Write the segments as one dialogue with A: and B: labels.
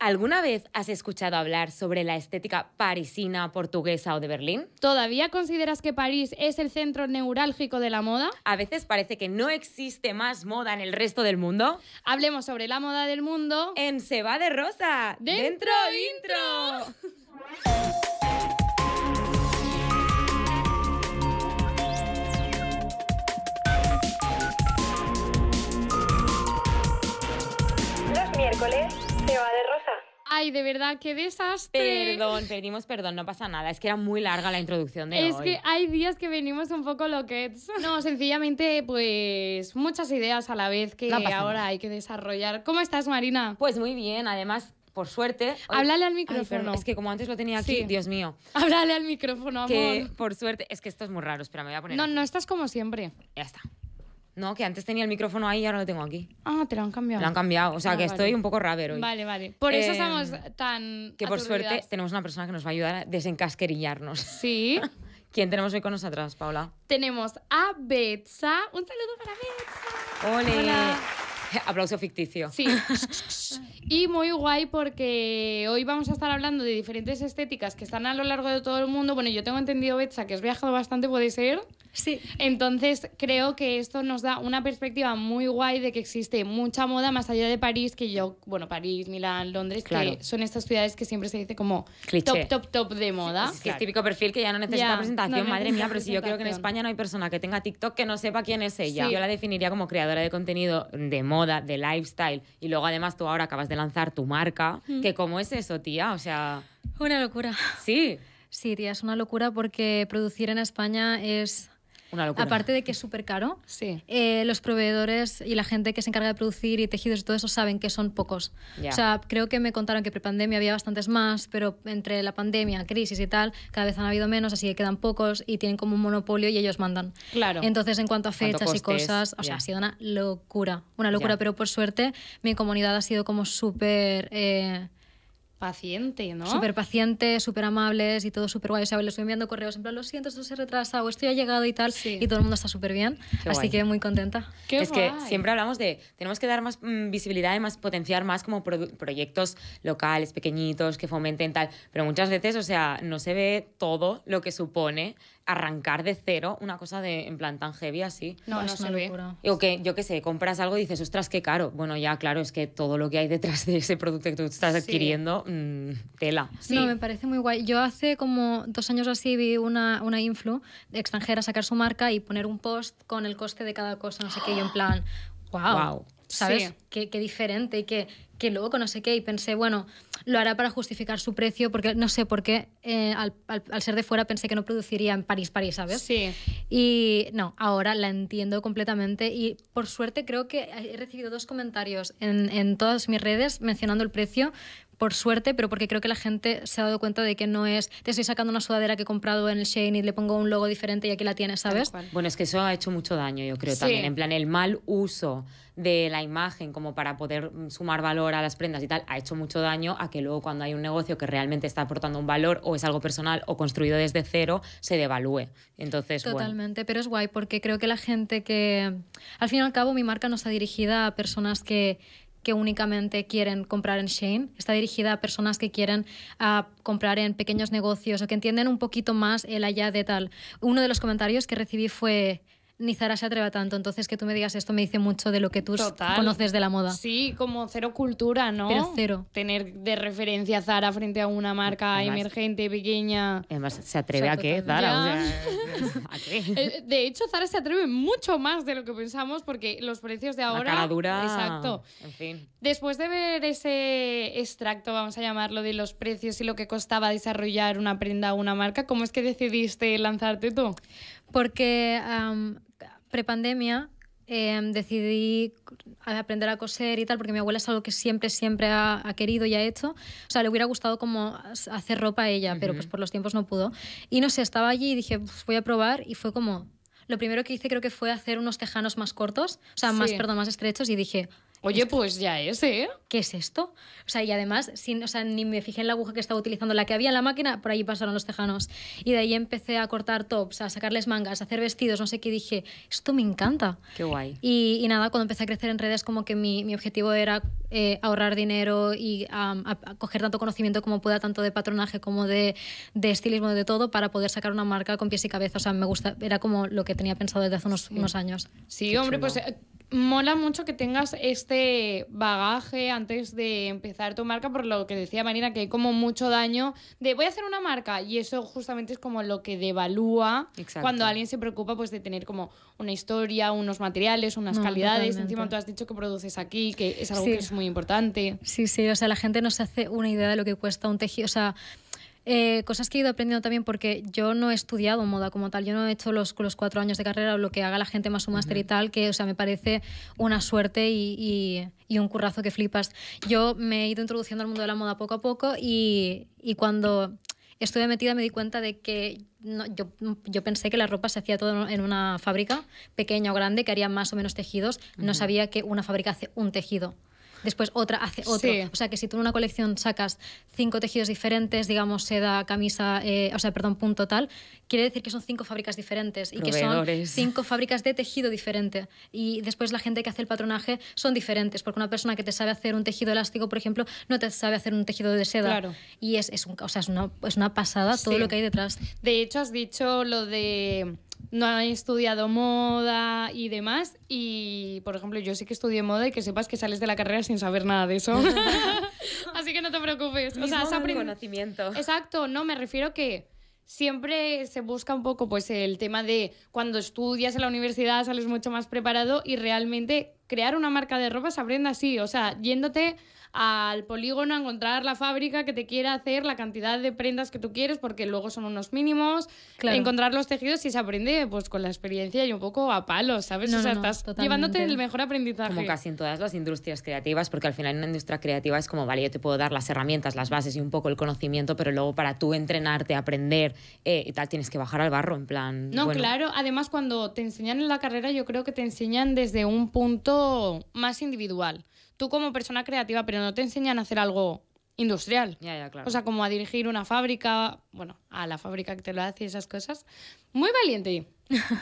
A: ¿Alguna vez has escuchado hablar sobre la estética parisina, portuguesa o de Berlín?
B: ¿Todavía consideras que París es el centro neurálgico de la moda?
A: A veces parece que no existe más moda en el resto del mundo.
B: Hablemos sobre la moda del mundo
A: en Se va de rosa.
B: ¡Dentro, intro!
C: Los miércoles se va de rosa.
B: Ay, de verdad, qué desastre.
A: Perdón, pedimos perdón, no pasa nada. Es que era muy larga la introducción de
B: Es
A: hoy.
B: que hay días que venimos un poco loquets. No, sencillamente, pues muchas ideas a la vez que
A: No
B: ahora
A: nada.
B: hay que desarrollar. ¿Cómo estás, Marina?
A: Pues muy bien, además, por suerte... hoy-
B: Háblale al micrófono.
A: es que como antes lo tenía aquí,
B: Sí.
A: Dios mío.
B: Háblale al micrófono, amor.
A: Que por suerte... Es que esto es muy raro, espera, me voy a poner
B: No,
A: aquí.
B: no estás como siempre.
A: Ya está. No, que antes tenía el micrófono ahí y ahora lo tengo aquí.
B: Ah, te lo han cambiado.
A: Lo han cambiado, o sea
B: Ah,
A: que
B: vale.
A: estoy un poco raver hoy.
B: Vale, vale. Por eso
A: Eh,
B: estamos tan.
A: Que por suerte tenemos una persona que nos va a ayudar a desencasquerillarnos.
B: Sí.
A: ¿Quién tenemos hoy con nosotras, Paula?
B: Tenemos a Betsa. Un saludo para Betsa.
A: ¡Ole!
B: Hola.
A: Aplauso ficticio.
B: Sí. y muy guay porque hoy vamos a estar hablando de diferentes estéticas que están a lo largo de todo el mundo. Bueno, yo tengo entendido, Betsa, que has viajado bastante, ¿puede ser?
D: Sí.
B: Entonces, creo que esto nos da una perspectiva muy guay de que existe mucha moda más allá de París, que yo, bueno, París, Milán, Londres,
A: Claro.
B: que son estas ciudades que siempre se dice como
A: Cliché.
B: top, top, top de moda.
A: Es que es típico perfil que ya no necesita
B: Ya,
A: presentación,
B: no
A: madre
B: necesita
A: mía, pero si yo creo que en. España no hay persona que tenga TikTok que no sepa quién es ella.
B: Sí.
A: Yo la definiría como creadora de contenido de moda, de lifestyle, y luego además tú ahora acabas de lanzar tu marca,
B: Mm.
A: que cómo es eso, tía, o sea,
D: Una locura.
A: sí,
D: Sí, tía, es una locura porque producir en España es,
A: una locura.
D: aparte de que es súper caro,
B: Sí.
D: eh, los proveedores y la gente que se encarga de producir y tejidos y todo eso saben que son pocos. O sea, creo que me contaron que prepandemia había bastantes más, pero entre la pandemia, crisis y tal, cada vez han habido menos, así que quedan pocos y tienen como un monopolio y ellos mandan.
B: Claro.
D: Entonces, en cuanto a fechas y cosas, o sea, ha sido una locura, una locura, pero por suerte mi comunidad ha sido como súper... eh,
B: Paciente, ¿no?
D: Súper pacientes, súper amables y todo súper guay. O sea, les estoy enviando correos en plan, lo siento, esto se retrasa o esto ya ha llegado y tal.
B: Sí.
D: Y todo el mundo está súper bien.
A: Qué
D: Así
A: guay.
D: que muy contenta.
B: Qué
A: es que siempre hablamos de, tenemos que dar más mm, visibilidad y más potenciar más como proyectos locales, pequeñitos, que fomenten tal, pero muchas veces, o sea, no se ve todo lo que supone arrancar de cero una cosa de, en plan tan heavy así.
B: No, no
D: es
B: se
D: una locura.
A: O que, yo qué sé, compras algo y dices, ostras, qué caro. Bueno, ya, claro, es que todo lo que hay detrás de ese producto que tú estás
B: Sí.
A: adquiriendo, mm, tela.
B: Sí.
D: No, me parece muy guay. Yo hace como dos años así vi una, una influ extranjera sacar su marca y poner un post con el coste de cada cosa, no sé qué, y yo en plan, wow. ¿Sabes?
B: Sí.
D: Qué, qué diferente y qué, qué loco, no sé qué. Y pensé, bueno, lo hará para justificar su precio, porque no sé por qué, eh, al, al- al ser de fuera pensé que no produciría en París, París, ¿sabes?
B: Sí.
D: Y no, ahora la entiendo completamente y por suerte creo que he recibido dos comentarios en, en todas mis redes mencionando el precio, por suerte, pero porque creo que la gente se ha dado cuenta de que no es, te estoy sacando una sudadera que he comprado en el Shane y le pongo un logo diferente y aquí la tienes, ¿sabes?
A: Bueno, es que eso ha hecho mucho daño, yo creo
B: Sí.
A: también. En plan, el mal uso de la imagen como para poder mm, sumar valor a las prendas y tal, ha hecho mucho daño a que luego cuando hay un negocio que realmente está aportando un valor o es algo personal o construido desde cero, se devalúe. Entonces, bueno.
D: Totalmente, pero es guay porque creo que la gente que, al fin y al cabo, mi marca no está dirigida a personas que, que únicamente quieren comprar en Shane, está dirigida a personas que quieren ah, comprar en pequeños negocios o que entienden un poquito más el allá de tal. Uno de los comentarios que recibí fue ni Zara se atreva tanto, entonces que tú me digas esto me dice mucho de lo que tú
B: Total.
D: conoces de la moda.
B: Sí, como cero cultura, ¿no?
D: Pero cero.
B: Tener de referencia Zara frente a una marca
A: Además-
B: emergente, pequeña.
A: Además, ¿se atreve
D: O sea,
A: a qué. Zara?
B: Ya.
A: O sea, ¿a qué?
B: Eh, De hecho, Zara se atreve mucho más de lo que pensamos porque los precios de ahora.
A: La cara dura.
B: Exacto.
A: En fin.
B: Después de ver ese extracto, vamos a llamarlo, de los precios y lo que costaba desarrollar una prenda o una marca, ¿cómo es que decidiste lanzarte tú?
D: Porque am, prepandemia em, decidí aprender a coser y tal, porque mi abuela es algo que siempre, siempre ha, ha querido y ha hecho. O sea, le hubiera gustado como hacer ropa a ella, pero pues por los tiempos no pudo. Y no sé, estaba allí y dije, pues voy a probar y fue como... Lo primero que hice creo que fue hacer unos tejanos más cortos, o sea, más,
B: Sí.
D: perdón, más estrechos y dije,
B: Oye, pues ya es, ¿eh?
D: ¿qué es esto? O sea, y además, sin, o sea, ni me fijé en la aguja que estaba utilizando, la que había en la máquina, por ahí pasaron los tejanos. Y de ahí empecé a cortar tops, a sacarles mangas, a hacer vestidos, no sé qué, dije, esto me encanta.
A: Qué guay.
D: Y, y nada, cuando empecé a crecer en redes, como que mi, mi objetivo era eh, ahorrar dinero y am, a- a coger tanto conocimiento como pueda, tanto de patronaje como de, de estilismo, de todo, para poder sacar una marca con pies y cabeza. O sea, me gusta, era como lo que tenía pensado desde hace unos, unos años.
B: Sí,
A: Qué
B: hombre,
A: chulo.
B: pues eh, mola mucho que tengas este bagaje antes de empezar tu marca, por lo que decía Marina, que hay como mucho daño de voy a hacer una marca y eso justamente es como lo que devalúa
A: Exacto.
B: cuando alguien se preocupa pues de tener como una historia, unos materiales, unas
D: No,
B: calidades.
D: totalmente.
B: Encima tú has dicho que produces aquí, que es algo
D: Sí.
B: que es muy importante.
D: Sí, sí, o sea, la gente no se hace una idea de lo que cuesta un tejido. O sea, eh, cosas que he ido aprendiendo también porque yo no he estudiado moda como tal, yo no he hecho los, los cuatro años de carrera o lo que haga la gente más un máster y tal, que o sea, me parece una suerte y, y- y un currazo que flipas. Yo me he ido introduciendo al mundo de la moda poco a poco y, y cuando estuve metida me di cuenta de que no, yo, yo pensé que la ropa se hacía todo en una fábrica, pequeña o grande, que haría más o menos tejidos. No sabía que una fábrica hace un tejido. Después otra hace otro.
B: Sí.
D: O sea que si tú en una colección sacas cinco tejidos diferentes, digamos seda, camisa, eh, o sea, perdón, punto tal, quiere decir que son cinco fábricas diferentes y que son cinco fábricas de tejido diferente. Y después la gente que hace el patronaje son diferentes, porque una persona que te sabe hacer un tejido elástico, por ejemplo, no te sabe hacer un tejido de seda.
B: Claro.
D: Y es, es, un- o sea, es, una, es una pasada todo
B: Sí.
D: lo que hay detrás.
B: De hecho, has dicho lo de no he estudiado moda y demás. Y, por ejemplo, yo sí que estudié moda y que sepas que sales de la carrera sin saber nada de eso. Así que no te preocupes. O sea, has
A: conocimiento.
B: Exacto, no, me refiero que siempre se busca un poco pues el tema de cuando estudias en la universidad sales mucho más preparado y realmente crear una marca de ropa se aprende así, o sea, yéndote al polígono a encontrar la fábrica que te quiera hacer la cantidad de prendas que tú quieres porque luego son unos mínimos,
D: Claro.
B: encontrar los tejidos y se aprende pues con la experiencia y un poco a palos, ¿sabes?
D: No,
B: o sea,
D: no, no,
B: estás
D: totalmente.
B: llevándote el mejor aprendizaje.
A: Como casi en todas las industrias creativas, porque al final en una industria creativa es como, vale, yo te puedo dar las herramientas, las bases y un poco el conocimiento, pero luego para tú entrenarte, aprender eh, y tal, tienes que bajar al barro, en plan...
B: No,
A: bueno,
B: claro. Además, cuando te enseñan en la carrera, yo creo que te enseñan desde un punto más individual. Tú como persona creativa, pero no te enseñan a hacer algo industrial.
A: Ya, ya, claro.
B: O sea, como a dirigir una fábrica, bueno, a la fábrica que te lo hace y esas cosas. Muy valiente,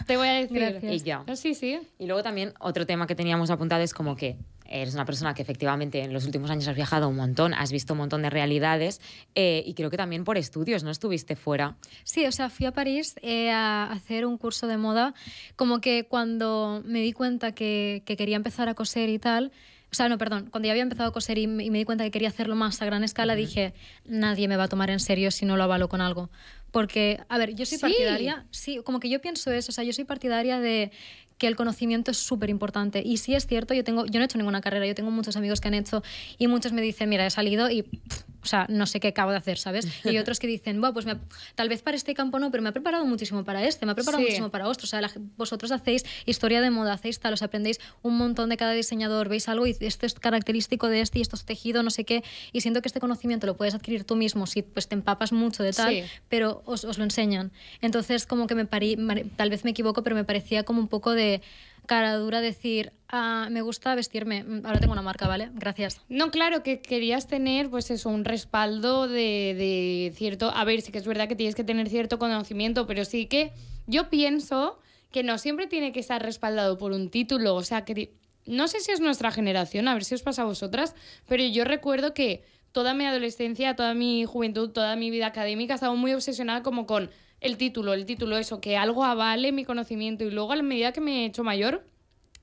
B: te voy a decir.
D: Gracias.
A: Y ya.
B: Sí, sí.
A: Y luego también otro tema que teníamos apuntado es como que eres una persona que efectivamente en los últimos años has viajado un montón, has visto un montón de realidades eh, y creo que también por estudios, ¿no? Estuviste fuera.
D: Sí, o sea, fui a París eh, a hacer un curso de moda, como que cuando me di cuenta que, que quería empezar a coser y tal, o sea, no, perdón, cuando ya había empezado a coser y me, di cuenta que quería hacerlo más a gran escala, dije, nadie me va a tomar en serio si no lo avalo con algo. Porque, a ver, yo soy
B: Sí.
D: partidaria, sí, como que yo pienso eso, o sea, yo soy partidaria de que el conocimiento es súper importante. Y sí es cierto, yo, tengo, yo no he hecho ninguna carrera, yo tengo muchos amigos que han hecho y muchos me dicen, mira, he salido y, o sea, no sé qué acabo de hacer, ¿sabes? Y hay otros que dicen, bueno, pues me ha- tal vez para este campo no, pero me ha preparado muchísimo para este, me ha preparado
B: Sí.
D: muchísimo para otro. O sea, la- vosotros hacéis historia de moda, hacéis tal, os aprendéis un montón de cada diseñador, veis algo y esto es característico de este y esto es tejido, no sé qué. Y siento que este conocimiento lo puedes adquirir tú mismo si pues, te empapas mucho de tal,
B: Sí.
D: pero os, os lo enseñan. Entonces, como que me parí, tal vez me equivoco, pero me parecía como un poco de cara dura decir, ah, me gusta vestirme, mm, ahora tengo una marca, ¿vale? Gracias.
B: No, claro, que querías tener, pues eso, un respaldo de, de cierto. A ver, sí que es verdad que tienes que tener cierto conocimiento, pero sí que yo pienso que no siempre tiene que estar respaldado por un título. O sea, que no sé si es nuestra generación, a ver si os pasa a vosotras, pero yo recuerdo que toda mi adolescencia, toda mi juventud, toda mi vida académica estaba muy obsesionada como con el título, el título, eso, que algo avale mi conocimiento. Y luego, a la medida que me he hecho mayor,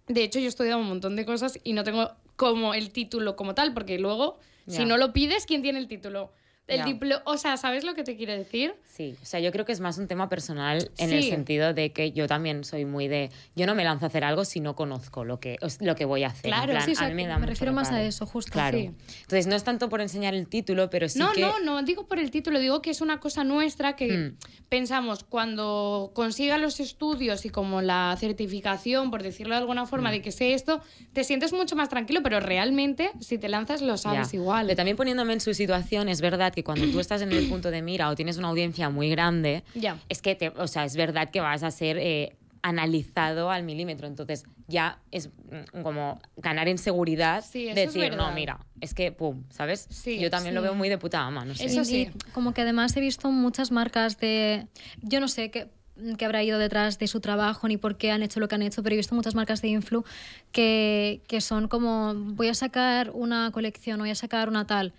B: de hecho, yo he estudiado un montón de cosas y no tengo como el título como tal, porque luego, si no lo pides, ¿quién tiene el título? El
A: Ya.
B: diplo- o sea, ¿sabes lo que te quiero decir?
A: Sí, o sea, yo creo que es más un tema personal en el
B: Sí.
A: sentido de que yo también soy muy de, yo no me lanzo a hacer algo si no conozco lo que, lo que voy a hacer. En
B: Claro,
A: plan,
D: sí, o sea,
A: a mí me, da
D: me refiero más a eso, justo,
A: Claro.
B: sí.
A: Entonces, no es tanto por enseñar el título, pero sí
B: no,
A: que...
B: no, no digo por el título, digo que es una cosa nuestra que
A: Hmm.
B: pensamos cuando consiga los estudios y como la certificación, por decirlo de alguna forma, de que sé esto, te sientes mucho más tranquilo, pero realmente si te lanzas lo sabes
A: Ya.
B: igual.
A: Pero también poniéndome en su situación, es verdad que cuando tú estás en el punto de mira o tienes una audiencia muy grande, es que, te, o sea, es verdad que vas a ser... eh, analizado al milímetro. Entonces ya es mm, como ganar en seguridad,
B: Sí, eso es
A: decir, no, mira, es que, pum, ¿sabes?
B: Sí,
A: Yo también lo veo muy de puta ama, no sé.
B: Eso sí.
D: como que además he visto muchas marcas de. Yo no sé qué qué habrá ido detrás de su trabajo ni por qué han hecho lo que han hecho, pero he visto muchas marcas de influ que, que son como voy a sacar una colección, voy a sacar una tal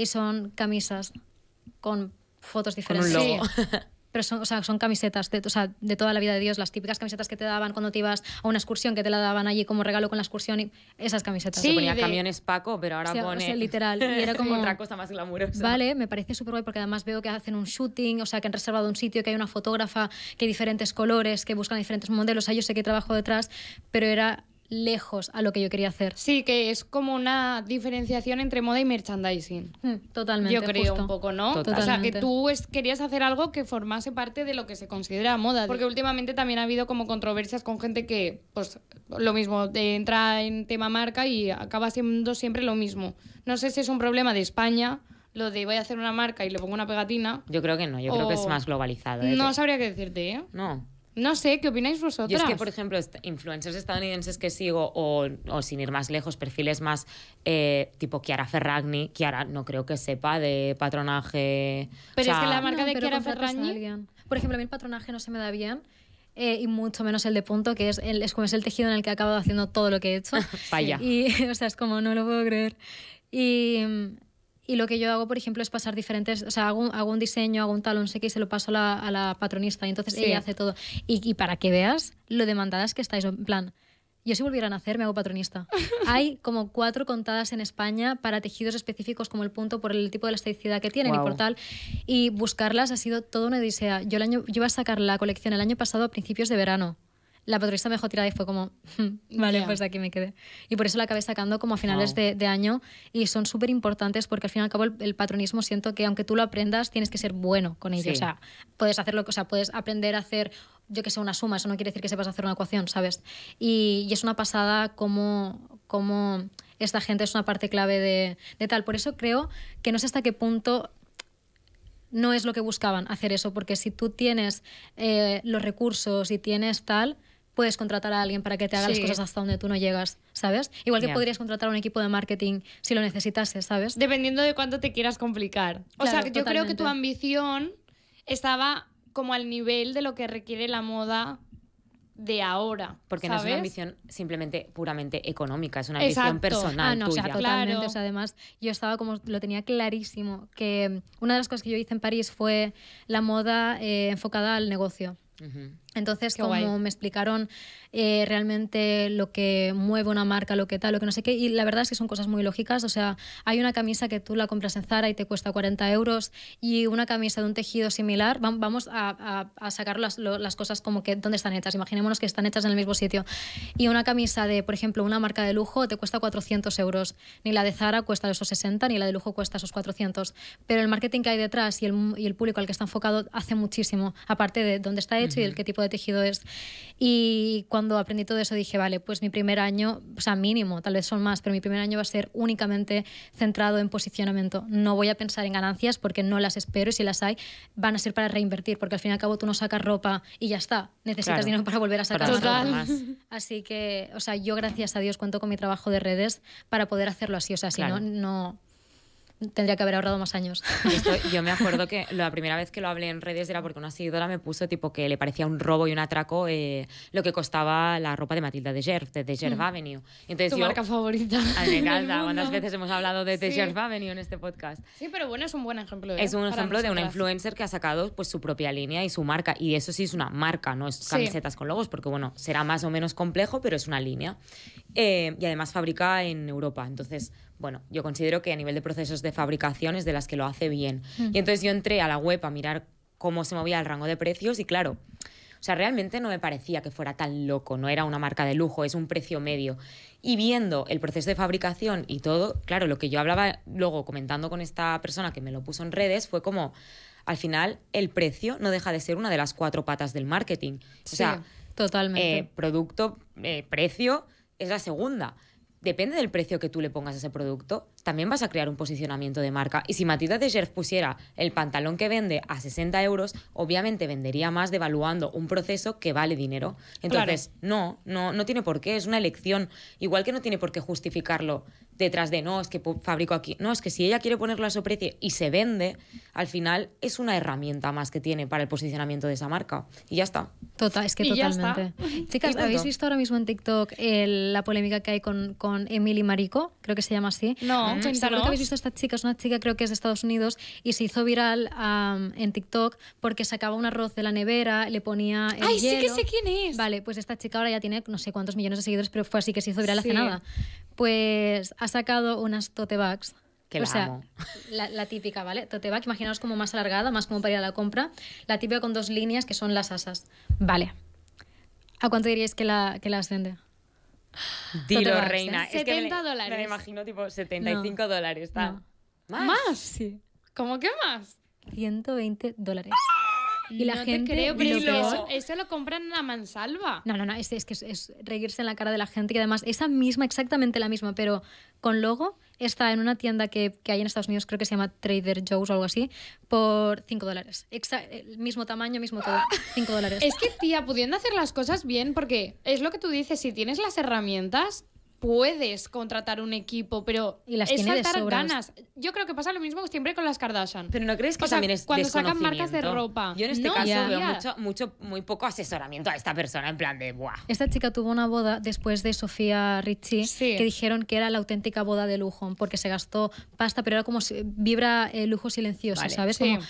D: y son camisas con fotos
A: Con un
D: diferentes.
A: logo.
D: Pero son, o sea, son camisetas de, o sea, de toda la vida de Dios, las típicas camisetas que te daban cuando te ibas a una excursión, que te la daban allí como regalo con la excursión, y esas camisetas.
B: Sí,
A: Se ponía
B: de-
A: camiones Paco, pero ahora
D: O sea, o
A: pone...
D: sea, literal, y era como-
A: Otra cosa más glamurosa.
D: Vale, me parece súper guay porque además veo que hacen un shooting, o sea, que han reservado un sitio, que hay una fotógrafa, que hay diferentes colores, que buscan diferentes modelos. O sea, yo sé que trabajo detrás, pero era lejos a lo que yo quería hacer.
B: Sí, que es como una diferenciación entre moda y merchandising.
D: Mm, Totalmente.
B: Yo creo
D: justo.
B: un poco, ¿no?
A: Total.
B: O sea, que
D: Totalmente.
B: tú es- querías hacer algo que formase parte de lo que se considera moda. Porque últimamente también ha habido como controversias con gente que, pues, lo mismo, de- entra en tema marca y acaba siendo siempre lo mismo. No sé si es un problema de España, lo de voy a hacer una marca y le pongo una pegatina.
A: Yo creo que no, yo creo que es más globalizado. ¿eh?
B: No sabría qué decirte, ¿eh?
A: No.
B: No sé, ¿qué opináis
A: Yo
B: vosotras?
A: es que, por ejemplo, influencers estadounidenses que sigo, o, o sin ir más lejos, perfiles más eh, tipo Chiara Ferragni. Chiara no creo que sepa de patronaje.
B: Pero
A: o
B: es que la marca de Chiara Ferragni-.
D: Por ejemplo, a mí el patronaje no se me da bien. eh, y mucho menos el de punto, que es el, es como es el tejido en el que he acabado haciendo todo lo que he hecho.
A: Vaya.
D: Y, o sea, es como, no lo puedo creer. Y, y lo que yo hago, por ejemplo, es pasar diferentes, o sea, hago, un- hago un diseño, hago un tal, un sé qué, y se lo paso a la, a la patronista. Y entonces
B: Sí.
D: ella hace todo. Y, y para que veas lo demandadas que estáis, en plan, yo si volvieran a hacer, me hago patronista. Hay como cuatro contadas en España para tejidos específicos como el punto por el tipo de elasticidad que tienen y
A: Guau.
D: por tal. Y buscarlas ha sido toda una odisea. Yo, el año, yo iba a sacar la colección el año pasado a principios de verano. La patronista me dejó tirada y fue como, "Hmm, vale,
B: Ya.
D: pues aquí me quedé. Y por eso la acabé sacando como a finales
A: Wow.
D: de, de año y son súper importantes porque al fin y al cabo el, el patronismo siento que aunque tú lo aprendas tienes que ser bueno con ello.
A: Sí.
D: O sea, puedes hacerlo, o sea, puedes aprender a hacer, yo que sé, una suma, eso no quiere decir que sepas hacer una ecuación, ¿sabes? Y, y es una pasada como, como esta gente es una parte clave de, de tal. Por eso creo que no sé hasta qué punto no es lo que buscaban hacer eso, porque si tú tienes eh, los recursos y tienes tal, puedes contratar a alguien para que te haga
B: Sí.
D: las cosas hasta donde tú no llegas, ¿sabes? Igual que podrías contratar a un equipo de marketing si lo necesitases, ¿sabes?
B: Dependiendo de cuánto te quieras complicar. O sea, que yo creo que tu ambición estaba como al nivel de lo que requiere la moda de ahora.
A: Porque no es
B: ¿sabes?
A: una ambición simplemente puramente económica, es una ambición
B: Exacto.
A: personal
D: Ah, no, o sea, totalmente.
B: Claro.
D: O sea, además, yo estaba como, lo tenía clarísimo, que una de las cosas que yo hice en París fue la moda eh, enfocada al negocio.
A: Ujú.
D: Entonces,
B: Qué
D: como
B: guay.
D: me explicaron eh, realmente lo que mueve una marca, lo que tal, lo que no sé qué, y la verdad es que son cosas muy lógicas. O sea, hay una camisa que tú la compras en Zara y te cuesta 40 euros, y una camisa de un tejido similar, vam- vamos a, a- a sacar las, lo- las cosas como que dónde están hechas. Imaginémonos que están hechas en el mismo sitio. Y una camisa de, por ejemplo, una marca de lujo te cuesta 400 euros. Ni la de Zara cuesta esos 60, ni la de lujo cuesta esos 400. Pero el marketing que hay detrás y el, y el público al que está enfocado hace muchísimo, aparte de dónde está hecho y el qué tipo de tejido es. Y cuando aprendí todo eso dije, vale, pues mi primer año, o sea, mínimo, tal vez son más, pero mi primer año va a ser únicamente centrado en posicionamiento. No voy a pensar en ganancias porque no las espero y si las hay, van a ser para reinvertir, porque al fin y al cabo tú no sacas ropa y ya está. Necesitas
A: Claro.
D: dinero para volver a sacar
A: más.
D: Así que, o sea, yo gracias a Dios cuento con mi trabajo de redes para poder hacerlo así. O sea,
A: Claro.
D: si no, no tendría que haber ahorrado más años.
A: Esto- yo me acuerdo que la primera vez que lo hablé en redes era porque una seguidora me puso tipo que le parecía un robo y un atraco eh, lo que costaba la ropa de Matilda de Gerv, de The Gerv Avenue. Y Entonces
B: Tu
A: yo,
B: marca favorita.
A: a mí me encanta. ¿cuántas veces hemos hablado de The
B: Sí.
A: Gerv Avenue en este podcast?
B: Sí, pero bueno, es un buen ejemplo. ¿eh?
A: Es un
B: Para
A: ejemplo de una
B: nosotras.
A: influencer que ha sacado pues su propia línea y su marca. Y eso sí es una marca, no es
B: Sí.
A: camisetas con logos, porque bueno, será más o menos complejo, pero es una línea. Eh, y además fabrica en Europa. Entonces, bueno, yo considero que a nivel de procesos de fabricación es de las que lo hace bien. Y entonces yo entré a la web a mirar cómo se movía el rango de precios y claro, o sea, realmente no me parecía que fuera tan loco, no era una marca de lujo, es un precio medio. Y viendo el proceso de fabricación y todo, claro, lo que yo hablaba luego comentando con esta persona que me lo puso en redes fue como, al final, el precio no deja de ser una de las cuatro patas del marketing. O
B: Sí,
A: sea,
D: Totalmente.
A: eh, producto, eh, precio es la segunda. Depende del precio que tú le pongas a ese producto, también vas a crear un posicionamiento de marca. Y si Matilda de Gerf pusiera el pantalón que vende a 60 euros, obviamente vendería más devaluando un proceso que vale dinero. Entonces, no, no, no tiene por qué, es una elección. Igual que no tiene por qué justificarlo detrás de, no, es que fabrico aquí. No, es que si ella quiere ponerlo a su precio y se vende, al final es una herramienta más que tiene para el posicionamiento de esa marca. Y ya está.
D: Total, es que
B: Y
D: totalmente. Chicas. ¿habéis visto ahora mismo en TikTok el- la polémica que hay con, con Emily Marico? Creo que se llama así.
B: No, Cuéntanos.
D: que habéis visto a esta chica, es una chica creo que es de Estados Unidos y se hizo viral am, en TikTok porque sacaba un arroz de la nevera, le ponía el
B: Ay, sí que
D: hielo.
B: sé quién es.
D: Vale, pues esta chica ahora ya tiene no sé cuántos millones de seguidores, pero fue así que se hizo viral hace
B: Sí.
D: nada. Pues ha sacado unas tote bags.
A: Que
D: o
A: la
D: sea,
A: amo.
D: La, la típica, ¿vale? Tote bag, imaginaos como más alargada, más como para ir a la compra. La típica con dos líneas que son las asas. Vale. ¿A cuánto diríais que, la, que las vende?
A: Dilo,
D: ¿eh?
A: reina. Es que me,
B: 70
A: me
B: dólares.
A: la imagino tipo 75 dólares.
D: No.
A: ¿Más?
B: ¿Más?
D: Sí.
B: ¿Cómo que más?
D: 120 dólares. Y la
B: no
D: gente
B: te creo, pero
D: lo
B: eso,
A: peor-
B: eso lo compran en la mansalva.
D: No, no, no, es, es que es, es reírse en la cara de la gente, que además esa misma, exactamente la misma, pero con logo, está en una tienda que, que hay en Estados Unidos, creo que se llama Trader Joe's o algo así, por 5 dólares. El mismo tamaño, mismo todo. 5 dólares.
B: Es que, tía, pudiendo hacer las cosas bien, porque es lo que tú dices, si tienes las herramientas, puedes contratar un equipo, pero
D: Y las
B: es
D: tiene de
B: faltar
D: sobras.
B: ganas. Yo creo que pasa lo mismo siempre con las Kardashian.
A: Pero no crees que
B: O sea,
A: también es
B: cuando sacan marcas de ropa.
A: Yo en este
B: No,
A: caso
D: ya.
A: veo mucho, mucho, muy poco asesoramiento a esta persona, en plan de, ¡buah!
D: Esta chica tuvo una boda después de Sofía Richie
B: Sí.
D: que dijeron que era la auténtica boda de lujo porque se gastó pasta, pero era como si- vibra el lujo silencioso,
A: Vale,
D: ¿sabes?
B: sí.
D: Como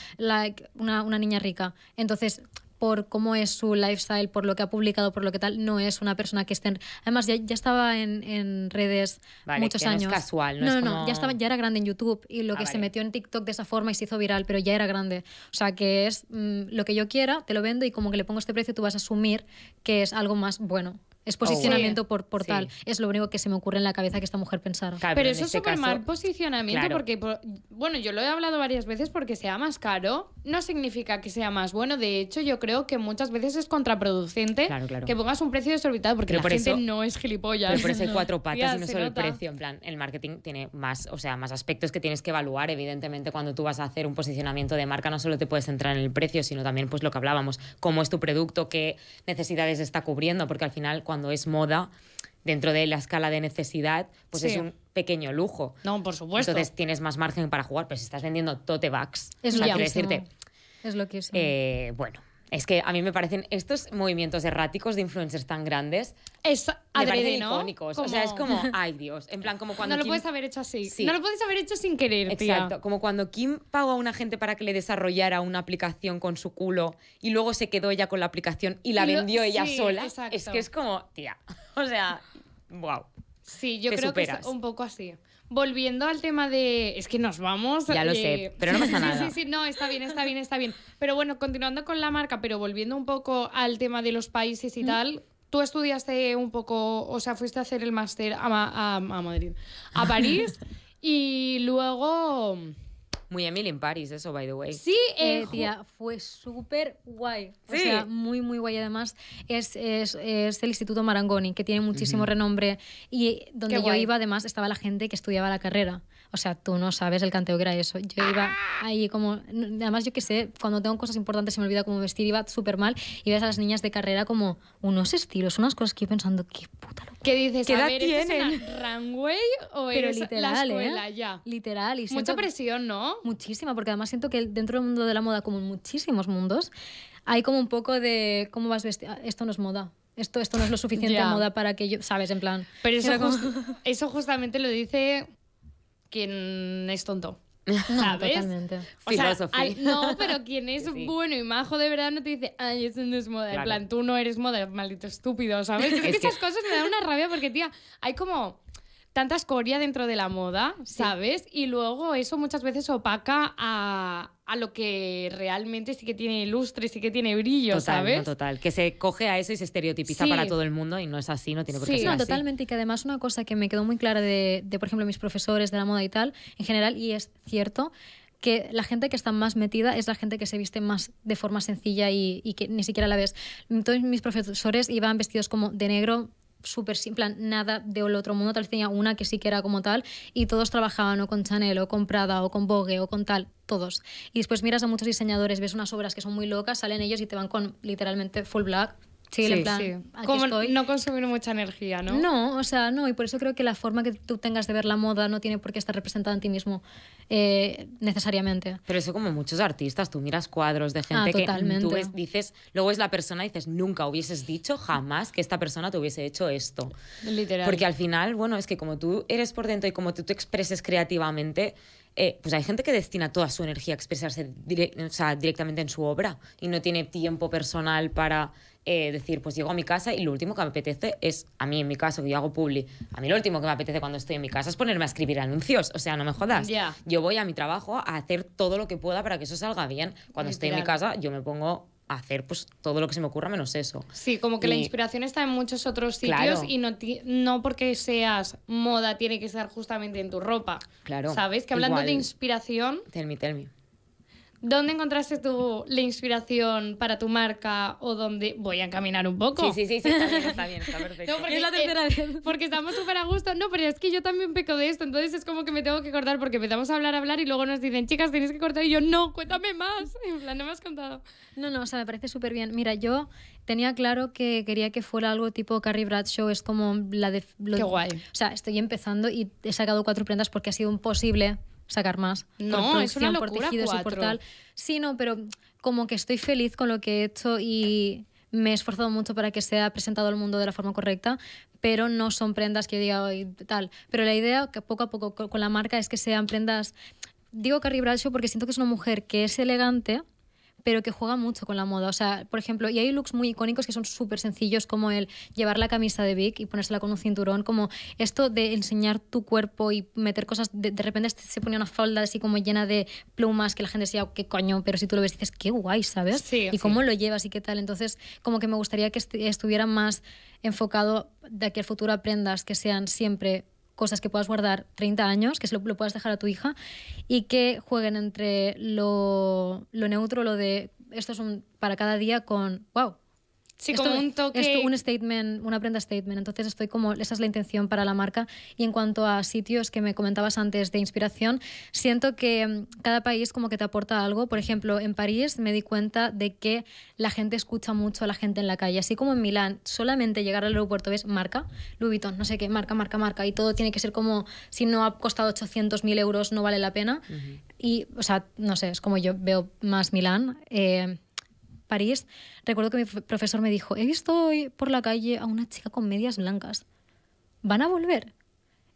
D: una, una niña rica. Entonces, por cómo es su lifestyle, por lo que ha publicado, por lo que tal, no es una persona que esté... en- Además, ya, ya estaba en, en redes
A: Vale,
D: muchos
A: que no es
D: años.
A: casual, no
D: no,
A: es
D: no, ya, estaba, ya era grande en YouTube y lo
A: Ah,
D: que se metió en TikTok de esa forma y se hizo viral, pero ya era grande. O sea, que es mm, lo que yo quiera, te lo vendo y como que le pongo este precio, tú vas a asumir que es algo más bueno. Es posicionamiento
B: Sí.
D: por, por
A: Sí.
D: tal. Es lo único que se me ocurre en la cabeza que esta mujer pensara.
A: Claro,
B: Pero eso es
A: este
B: súper
A: caso-
B: mal posicionamiento
A: Claro.
B: porque, por- bueno, yo lo he hablado varias veces porque sea más caro no significa que sea más bueno. De hecho, yo creo que muchas veces es contraproducente
A: Claro, claro.
B: que pongas un precio desorbitado porque
A: Pero
B: la
A: por
B: gente
A: eso-
B: no es gilipollas.
A: Pero por eso hay cuatro patas y no solo
B: nota.
A: el precio. En plan, el marketing tiene más, o sea, más aspectos que tienes que evaluar. Evidentemente, cuando tú vas a hacer un posicionamiento de marca, no solo te puedes centrar en el precio, sino también pues lo que hablábamos, cómo es tu producto, qué necesidades está cubriendo, porque al final, cuando es moda, dentro de la escala de necesidad, pues
B: Sí.
A: es un pequeño lujo.
B: No, por supuesto.
A: Entonces tienes más margen para jugar, pero si estás vendiendo tote bags,
D: Es
A: o sea,
D: lo
A: quiero decirte,
D: Es lo que es.
A: eh, bueno, es que a mí me parecen estos movimientos erráticos de influencers tan grandes
B: es adrede, ¿no?
A: icónicos. O sea, es como, ay Dios, en plan como cuando
B: no lo
A: Kim-
B: puedes haber hecho así.
A: Sí.
B: No lo puedes haber hecho sin querer, tía.
A: Exacto, como cuando Kim pagó a una gente para que le desarrollara una aplicación con su culo y luego se quedó ella con la aplicación y la
B: Y lo-
A: vendió ella
B: sí,
A: sola.
B: exacto.
A: Es que es como, tía, o sea, wow.
B: Sí, yo
A: Te
B: creo que es un poco así. Volviendo al tema de. Es que nos vamos.
A: Ya lo
B: eh,
A: sé, pero no pasa
B: sí,
A: nada.
B: Sí, sí, no, está bien, está bien, está bien. Pero bueno, continuando con la marca, pero volviendo un poco al tema de los países y tal. Tú estudiaste un poco, o sea, fuiste a hacer el máster a, Ma- a- a Madrid, a París, y luego.
A: Muy Emily in Paris, eso, by the way.
B: Sí, eh,
D: Eh, tía, fue súper guay. O
A: Sí.
D: sea, muy, muy guay. Además, es, es, es el Instituto Marangoni, que tiene muchísimo renombre. Y donde
B: Qué
D: yo
B: guay.
D: iba, además, estaba la gente que estudiaba la carrera. O sea, tú no sabes el canteo que era eso. Yo iba ahí como... Además, yo qué sé, cuando tengo cosas importantes se me olvida cómo vestir, iba súper mal. Y ves a las niñas de carrera como unos estilos, unas cosas que yo pensando, qué puta locura.
B: ¿Qué dices?
A: ¿Qué
B: a
A: edad
B: ver, ¿esto es
A: tienen?
B: una runway o
D: Pero
B: es
D: literal,
B: la escuela
D: ¿eh?
B: ya?
D: Literal. Y
B: Mucha presión, ¿no?
D: Muchísima, porque además siento que dentro del mundo de la moda, como en muchísimos mundos, hay como un poco de cómo vas vestida. Esto no es moda. Esto, esto no es lo suficiente
B: Ya.
D: moda para que yo, ¿sabes? En plan.
B: Pero eso,
D: era como-
B: jus- eso justamente lo dice quien es tonto.
D: No,
B: ¿Sabes?
D: totalmente.
B: O sea,
A: Philosophy.
B: al- no, pero quien es
A: Sí.
B: bueno y majo de verdad no te dice, ay, eso no es moda. En
A: Claro.
B: plan, tú no eres moda, maldito estúpido, ¿sabes? Es que
A: Es que-
B: esas cosas me dan una rabia porque, tía, hay como tanta escoria dentro de la moda, ¿sabes? Y luego eso muchas veces opaca a, a lo que realmente sí que tiene lustre, sí que tiene brillo,
A: Total,
B: ¿sabes?
A: no, total. Que se coge a eso y se estereotipiza
B: Sí.
A: para todo el mundo y no es así, no tiene por qué
B: Sí.
A: ser
D: No,
A: así.
D: totalmente. Y que además una cosa que me quedó muy clara de, de, por ejemplo, mis profesores de la moda y tal, en general, y es cierto, que la gente que está más metida es la gente que se viste más de forma sencilla y, y que ni siquiera la ves. Todos mis profesores iban vestidos como de negro súper simple, nada del otro mundo, tal vez tenía una que sí que era como tal, y todos trabajaban o con Chanel o con Prada o con Vogue o con tal, todos. Y después miras a muchos diseñadores, ves unas obras que son muy locas, salen ellos y te van con literalmente full black, Sí,
A: Sí.
D: en plan,
B: Sí.
D: aquí
B: Como
D: estoy.
B: no consumir mucha energía, ¿no?
D: No, o sea, no, y por eso creo que la forma que tú tengas de ver la moda no tiene por qué estar representada en ti mismo eh, necesariamente.
A: Pero eso como muchos artistas, tú miras cuadros de gente
D: Ah,
A: que
D: totalmente.
A: tú ves, dices, luego es la persona y dices, nunca hubieses dicho jamás que esta persona te hubiese hecho esto.
B: Literal.
A: Porque al final, bueno, es que como tú eres por dentro y como tú te expreses creativamente, eh, pues hay gente que destina toda su energía a expresarse o sea, directamente en su obra y no tiene tiempo personal para eh, decir, pues llego a mi casa y lo último que me apetece es, a mí en mi caso, que yo hago publi, a mí lo último que me apetece cuando estoy en mi casa es ponerme a escribir anuncios, o sea, no me jodas. Yo voy a mi trabajo a hacer todo lo que pueda para que eso salga bien. Cuando estoy en mi casa, yo me pongo a hacer pues todo lo que se me ocurra menos eso.
B: Sí, como que la inspiración está en muchos otros sitios
A: Claro.
B: y no, no porque seas moda tiene que estar justamente en tu ropa.
A: Claro,
B: ¿Sabes? Que hablando de inspiración,
A: Tell me, tell me.
B: ¿Dónde encontraste tú la inspiración para tu marca o dónde voy a encaminar un poco?
A: Sí, sí, sí, sí, está bien, está bien, está perfecto.
B: No, porque,
D: Es la tercera vez.
B: porque estamos súper a gusto. No, pero es que yo también peco de esto. Entonces es como que me tengo que cortar porque empezamos a hablar, a hablar y luego nos dicen, chicas, tenéis que cortar. Y yo, no, cuéntame más. En plan, no me has contado.
D: No, no, o sea, me parece súper bien. Mira, yo tenía claro que quería que fuera algo tipo Carrie Bradshaw, es como la de... lo-
B: Qué guay.
D: O sea, estoy empezando y he sacado cuatro prendas porque ha sido imposible sacar más.
B: No,
D: por
B: es una
D: producción, por
B: locura
D: tejidos y por tal. Sí, no, pero como que estoy feliz con lo que he hecho y me he esforzado mucho para que sea presentado al mundo de la forma correcta, pero no son prendas que yo diga "Ay, tal. Pero la idea que poco a poco co- con la marca es que sean prendas... Digo Carrie Bradshaw porque siento que es una mujer que es elegante, pero que juega mucho con la moda. O sea, por ejemplo, y hay looks muy icónicos que son súper sencillos, como el llevar la camisa de Vic y ponérsela con un cinturón, como esto de enseñar tu cuerpo y meter cosas. De, de repente se ponía una falda así como llena de plumas que la gente decía, "Oh, qué coño, pero si tú lo ves dices, qué guay, ¿sabes?
B: Sí,
D: y
B: sí.
D: cómo lo llevas y qué tal. Entonces, como que me gustaría que est- estuviera más enfocado de aquí al futuro a prendas que sean siempre cosas que puedas guardar 30 años, que se lo, lo puedas dejar a tu hija y que jueguen entre lo, lo neutro, lo de esto es un para cada día con, wow.
B: Sí,
D: esto-
B: como un toque.
D: esto- un statement, una prenda statement. Entonces estoy como, esa es la intención para la marca. Y en cuanto a sitios que me comentabas antes de inspiración, siento que mm, cada país como que te aporta algo. Por ejemplo, en París me di cuenta de que la gente escucha mucho a la gente en la calle. Así como en Milán, solamente llegar al aeropuerto ves marca, Louis Vuitton, no sé qué, marca, marca, marca. Y todo tiene que ser como, si no ha costado 800.000 euros, no vale la pena. Y, o sea, no sé, es como yo veo más Milán. Eh, París, recuerdo que mi profesor me dijo, he visto hoy por la calle a una chica con medias blancas. ¿Van a volver?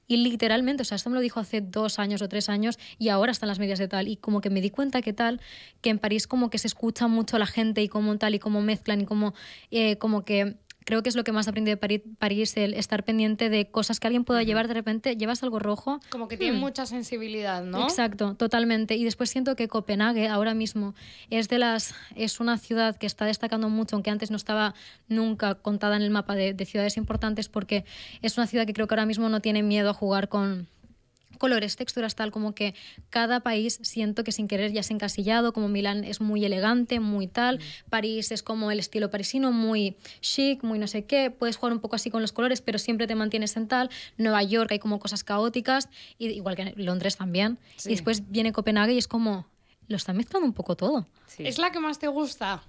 D: Y literalmente, o sea, esto me lo dijo hace dos años o tres años y ahora están las medias de tal. Y como que me di cuenta que tal, que en París como que se escucha mucho la gente y como tal y como mezclan y como, eh, como que creo que es lo que más aprendí de París, París, el estar pendiente de cosas que alguien pueda llevar de repente. Llevas algo rojo,
B: Como que tiene mucha sensibilidad, ¿no?
D: Exacto, totalmente. Y después siento que Copenhague ahora mismo es de las es una ciudad que está destacando mucho, aunque antes no estaba nunca contada en el mapa de, de ciudades importantes, porque es una ciudad que creo que ahora mismo no tiene miedo a jugar con colores, texturas, tal como que cada país siento que sin querer ya se ha encasillado, como Milán es muy elegante, muy tal, París es como el estilo parisino, muy chic, muy no sé qué, puedes jugar un poco así con los colores, pero siempre te mantienes en tal, Nueva York hay como cosas caóticas, y, igual que Londres también,
B: Sí.
D: y después viene Copenhague y es como, lo están mezclando un poco todo.
A: Sí.
B: ¿Es la que más te gusta?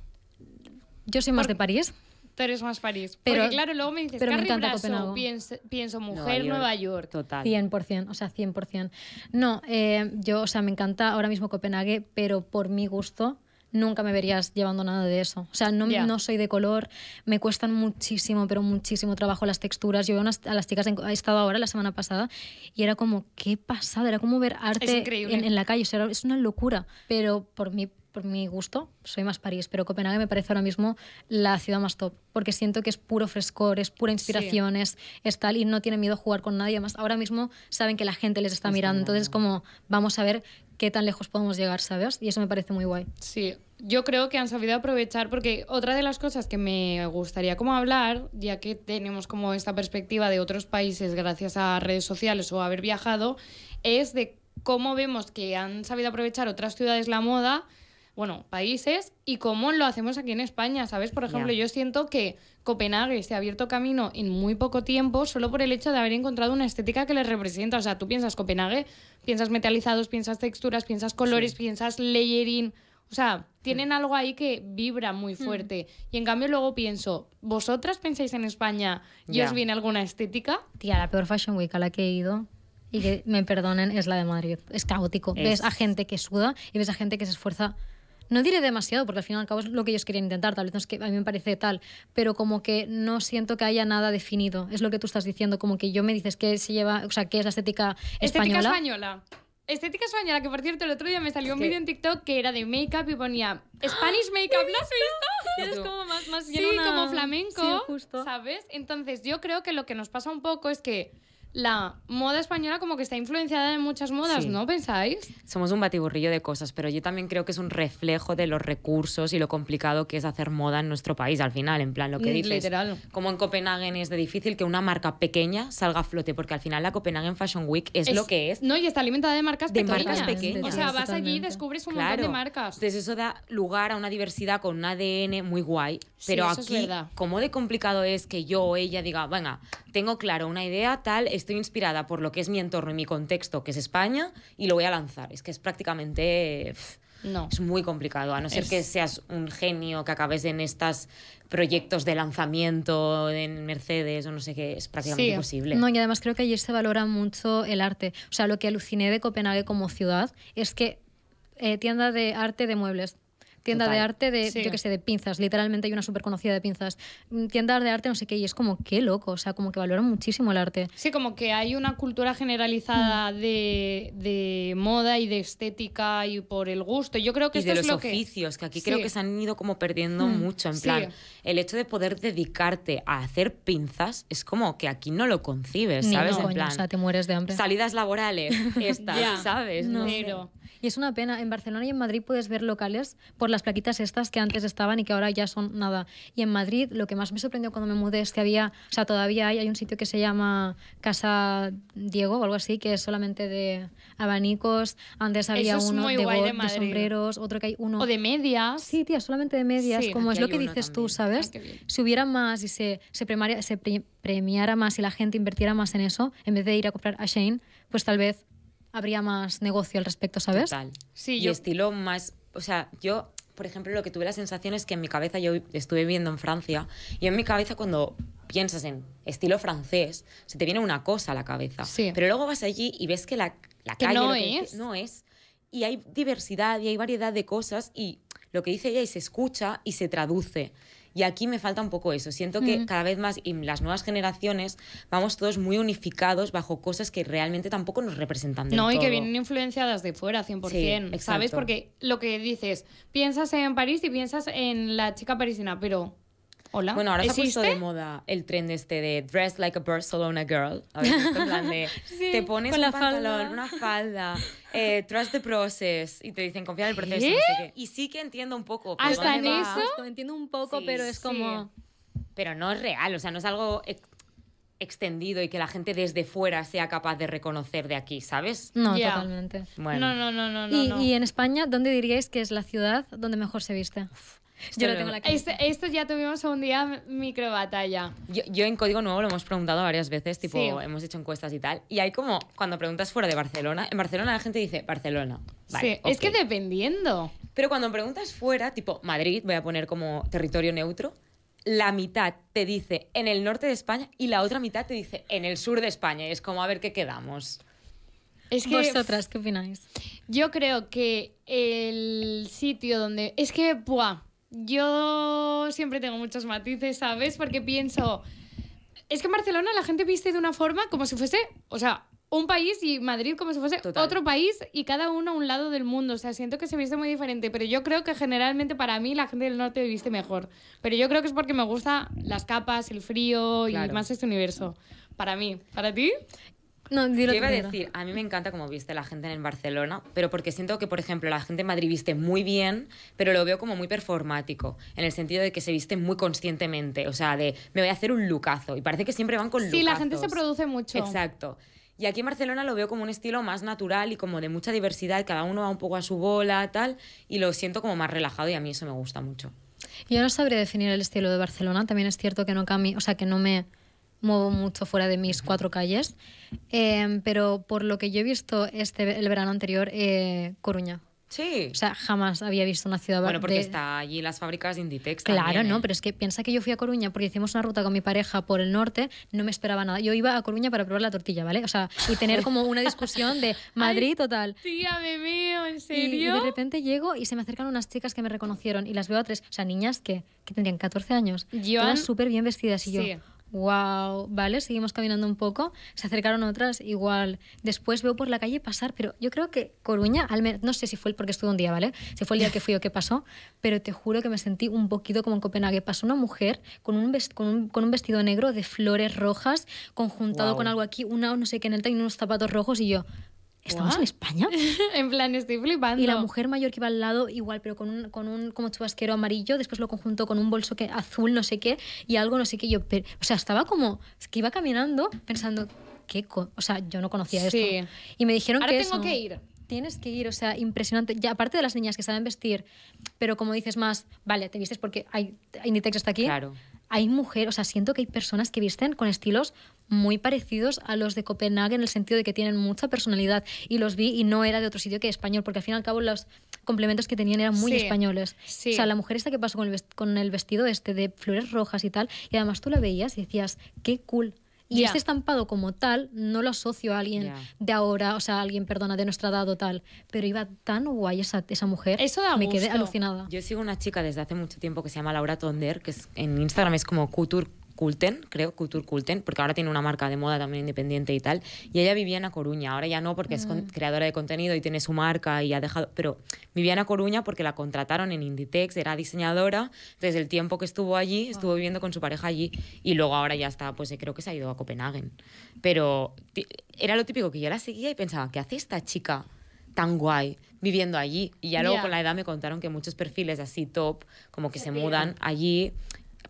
D: Yo soy más
B: Por-
D: de París,
B: Tú eres más París.
D: Pero-
B: Porque claro, luego me dices,
D: pero me
B: Carrie
D: Copenhague.
B: pienso, pienso
A: Nueva
B: mujer,
A: York.
B: Nueva York.
A: Total.
D: 100%, o sea, 100%. No, eh, yo, o sea, me encanta ahora mismo Copenhague, pero por mi gusto nunca me verías llevando nada de eso. O sea, no,
B: Ya.
D: no soy de color, me cuestan muchísimo, pero muchísimo trabajo las texturas. Yo veo unas- a las chicas, he estado ahora la semana pasada, y era como, qué pasada, era como ver arte en, en la calle, o sea, es una locura. Pero por mi, por mi gusto, soy más París, pero Copenhague me parece ahora mismo la ciudad más top, porque siento que es puro frescor, es pura inspiración, es, es tal, y no tiene miedo a jugar con nadie más. Ahora mismo saben que la gente les está mirando, entonces es como, vamos a ver qué tan lejos podemos llegar, ¿sabes? Y eso me parece muy guay.
B: Sí, yo creo que han sabido aprovechar porque otra de las cosas que me gustaría como hablar, ya que tenemos como esta perspectiva de otros países gracias a redes sociales o haber viajado, es de cómo vemos que han sabido aprovechar otras ciudades la moda bueno, países y cómo lo hacemos aquí en España, ¿sabes? Por ejemplo, yo siento que Copenhague se ha abierto camino en muy poco tiempo solo por el hecho de haber encontrado una estética que les representa. O sea, tú piensas Copenhague, piensas metalizados, piensas texturas, piensas colores, piensas layering. O sea, tienen algo ahí que vibra muy fuerte. Y en cambio luego pienso, ¿vosotras pensáis en España y
A: Ya.
B: os viene alguna estética?
D: Tía, la peor Fashion Week a la que he ido, y que me perdonen, es la de Madrid. Es caótico.
A: Es-
D: Ves a gente que suda y ves a gente que se esfuerza. No diré demasiado, porque al fin y al cabo es lo que ellos querían intentar. Tal vez no es que a mí me parece tal, pero como que no siento que haya nada definido. Es lo que tú estás diciendo, como que yo me dices que se lleva, o sea, que es la estética
B: Estética
D: española.
B: española. Estética española, que por cierto, el otro día me salió un
A: que-
B: vídeo en TikTok que era de make-up y ponía Spanish make-up, ¿lo has visto?
D: Es como más, más
B: Sí,
D: llena una-
B: como flamenco,
D: Sí, justo.
B: ¿sabes? Entonces yo creo que lo que nos pasa un poco es que la moda española como que está influenciada de muchas modas,
A: Sí.
B: ¿no? ¿Pensáis?
A: Somos un batiburrillo de cosas, pero yo también creo que es un reflejo de los recursos y lo complicado que es hacer moda en nuestro país al final, en plan lo que
B: Mm,
A: dices.
B: literal.
A: Como en Copenhague es de difícil que una marca pequeña salga a flote, porque al final la Copenhagen Fashion Week es, lo que es.
B: No, y está alimentada de marcas
A: De
B: pequeñas.
A: marcas
D: pequeñas.
B: O sea, vas allí y descubres un
A: Claro.
B: montón de marcas.
A: Entonces eso da lugar a una diversidad con un ADN muy guay. Pero
B: es
A: aquí. ¿cómo de complicado es que yo o ella diga, venga, tengo claro una idea tal, estoy inspirada por lo que es mi entorno y mi contexto, que es España, y lo voy a lanzar? Es que es prácticamente... pff,
B: No.
A: Es muy complicado, a no ser
B: Es-
A: que seas un genio, que acabes en estos proyectos de lanzamiento en Mercedes o no sé qué, es prácticamente
B: Sí.
A: imposible.
D: No, y además creo que allí se valora mucho el arte. O sea, lo que aluciné de Copenhague como ciudad es que eh, tienda de arte de muebles. Tienda
A: Total.
D: de arte de,
B: Sí.
D: yo que sé, de pinzas. Literalmente hay una súper conocida de pinzas. Mm, Tienda de arte no sé qué. Y es como, qué loco. O sea, como que valoran muchísimo el arte.
B: Sí, como que hay una cultura generalizada
A: Mm.
B: de, de moda y de estética y por el gusto. Yo creo que
A: y
B: esto
A: de
B: es
A: los
B: lo que...
A: oficios, que aquí creo que se han ido como perdiendo
D: Mm,
A: mucho. En
B: sí.
A: plan, el hecho de poder dedicarte a hacer pinzas es como que aquí no lo concibes,
D: Ni
A: ¿sabes?
D: no,
A: en
D: coño,
A: plan,
D: o sea, te mueres de hambre.
A: salidas laborales, estas. ¿sabes?
D: No.
B: Pero-
D: Y es una pena. En Barcelona y en Madrid puedes ver locales por las plaquitas estas que antes estaban y que ahora ya son nada. Y en Madrid lo que más me sorprendió cuando me mudé es que había, o sea, todavía hay, hay un sitio que se llama Casa Diego o algo así, que es solamente de abanicos. Antes había
B: es
D: uno de,
B: de
D: sombreros, otro que hay uno...
B: O de medias.
D: Sí, tía, solamente de medias.
B: Sí,
D: como es lo que dices tú. ¿sabes?
B: Ay, bien.
D: Si hubiera más y se, se, premiara- se pre- premiara más y la gente invirtiera más en eso, en vez de ir a comprar a Shane, pues tal vez habría más negocio al respecto, ¿sabes?
A: Total.
B: Sí,
A: y
B: yo-
A: estilo más, o sea, yo, por ejemplo, lo que tuve la sensación es que en mi cabeza, yo estuve viviendo en Francia, y en mi cabeza cuando piensas en estilo francés, se te viene una cosa a la cabeza.
B: Sí.
A: Pero luego vas allí y ves que la, la
B: Que
A: calle
B: no
A: lo que
B: es.
A: no es. Y hay diversidad y hay variedad de cosas y lo que dice ella y se escucha y se traduce. Y aquí me falta un poco eso. Siento que cada vez más, y las nuevas generaciones, vamos todos muy unificados bajo cosas que realmente tampoco nos representan del
B: No, y que vienen influenciadas de fuera, 100%.
A: Sí,
B: ¿Sabes? Porque lo que dices, piensas en París y piensas en la chica parisina, pero. Hola.
A: Bueno, ahora se ha puesto
B: ¿existe?
A: de moda el tren este de dress like a Barcelona girl. A ver, en plan de
B: Sí,
A: te pones
D: con
A: un
D: la
A: pantalón,
D: falda.
A: una falda, eh, trust the process y te dicen confía en el proceso.
B: ¿Qué?
A: no sé qué. Y sí que entiendo un poco.
B: ¿Hasta en eso?
D: Justo, Entiendo un poco,
A: Sí,
D: pero es
B: sí.
D: como...
A: Pero no es real, o sea, no es algo ex- extendido y que la gente desde fuera sea capaz de reconocer de aquí, ¿sabes?
D: No, totalmente.
A: Bueno,
B: No, no, no, no. no,
D: y,
B: no.
D: y en España, ¿dónde diríais que es la ciudad donde mejor se viste? Yo lo tengo la
B: Este- esto ya tuvimos un día micro batalla.
A: Yo, yo en Código Nuevo lo hemos preguntado varias veces, tipo,
B: Sí.
A: hemos hecho encuestas y tal. Y hay como, cuando preguntas fuera de Barcelona, en Barcelona la gente dice Barcelona. Vale,
B: sí, es que dependiendo.
A: Pero cuando preguntas fuera, tipo Madrid, voy a poner como territorio neutro, la mitad te dice en el norte de España y la otra mitad te dice en el sur de España. Y es como a ver qué quedamos.
B: Es que
D: ¿Vosotras qué opináis?
B: yo creo que el sitio donde. Es que, buah, yo siempre tengo muchos matices, ¿sabes? Porque pienso. Es que en Barcelona la gente viste de una forma como si fuese. O sea. Un país y Madrid como si fuese
A: Total.
B: otro país y cada uno a un lado del mundo. O sea, siento que se viste muy diferente, pero yo creo que generalmente para mí la gente del norte viste mejor. Pero yo creo que es porque me gusta las capas, el frío y
A: Claro.
B: más este universo. Para mí. ¿Para ti?
D: No, dilo
A: Yo iba a decir, a mí me encanta cómo viste la gente en Barcelona, pero porque siento que, por ejemplo, la gente en Madrid viste muy bien, pero lo veo como muy performático, en el sentido de que se viste muy conscientemente, o sea, de me voy a hacer un lucazo, y parece que siempre van con
B: Sí, la gente se produce mucho.
A: Exacto. Y aquí en Barcelona lo veo como un estilo más natural y como de mucha diversidad, cada uno va un poco a su bola, tal, y lo siento como más relajado y a mí eso me gusta mucho.
D: Yo no sabría definir el estilo de Barcelona. También es cierto que no cambio, o sea, que no me muevo mucho fuera de mis cuatro calles. Eh, pero por lo que yo he visto este el verano anterior, eh, Coruña.
A: Sí.
D: O sea, jamás había visto una ciudad
A: bueno, porque
D: de-
A: está allí las fábricas de Inditex.
D: Claro,
A: también,
D: no,
A: ¿eh?
D: pero es que piensa que yo fui a Coruña porque hicimos una ruta con mi pareja por el norte, no me esperaba nada. Yo iba a Coruña para probar la tortilla, ¿vale? O sea, y tener como una discusión de Madrid total.
B: Tía, me veo, ¿en
D: Y, y
B: serio?
D: de repente llego y se me acercan unas chicas que me reconocieron y las veo a tres, o sea, niñas que, que tendrían 14 años,
B: Joan-
D: todas súper bien vestidas y yo,
B: Sí.
D: Wow, vale, seguimos caminando un poco, se acercaron otras igual, después veo por la calle pasar, pero yo creo que Coruña, al menos, no sé si fue el porque estuve un día, ¿vale? Si fue el día que fui o qué pasó, pero te juro que me sentí un poquito como en Copenhague, pasó una mujer con un, ves- con un, con un vestido negro de flores rojas, conjuntado con algo aquí, una no sé qué en el y unos zapatos rojos y yo... ¿Estamos
B: What?
D: en España?
B: en plan, estoy flipando.
D: Y la mujer mayor que iba al lado, igual, pero con un, con un como chubasquero amarillo, después lo conjuntó con un bolso que, azul, no sé qué, y algo, no sé qué. Yo, pero- o sea, estaba como, es que iba caminando pensando, ¿qué? co-?". O sea, yo no conocía
B: Sí.
D: esto. Y me dijeron
B: Ahora
D: que
B: tengo
D: eso-
B: que ir.
D: Tienes que ir, o sea, impresionante. Ya, aparte de las niñas que saben vestir, pero como dices más, vale, te vistes porque hay Inditex está aquí.
A: Claro.
D: Hay mujeres, o sea, siento que hay personas que visten con estilos muy parecidos a los de Copenhague en el sentido de que tienen mucha personalidad. Y los vi y no era de otro sitio que español, porque al fin y al cabo los complementos que tenían eran muy
B: Sí,
D: españoles.
B: sí.
D: O sea, la mujer esta que pasó con el, con el vestido este de flores rojas y tal, y además tú la veías y decías, qué cool. Y
B: Ya.
D: este estampado como tal no lo asocio a alguien de ahora, o sea, alguien, perdona, de nuestra edad o tal, pero iba tan guay esa, esa mujer.
B: Eso da
D: Me quedé
B: gusto.
D: alucinada.
A: Yo sigo una chica desde hace mucho tiempo que se llama Laura Tonder, que es, en Instagram es como Couture Culten, creo, Couture Culten, porque ahora tiene una marca de moda también independiente y tal. Y ella vivía en A Coruña, ahora ya no porque es con- creadora de contenido y tiene su marca y ha dejado, pero vivía en A Coruña porque la contrataron en Inditex, era diseñadora, entonces el tiempo que estuvo allí, estuvo viviendo con su pareja allí y luego ahora ya está, pues creo que se ha ido a Copenhague. Pero era lo típico que yo la seguía y pensaba, ¿qué hace esta chica? tan guay viviendo allí. Y ya luego con la edad me contaron que muchos perfiles así top, como que se mudan allí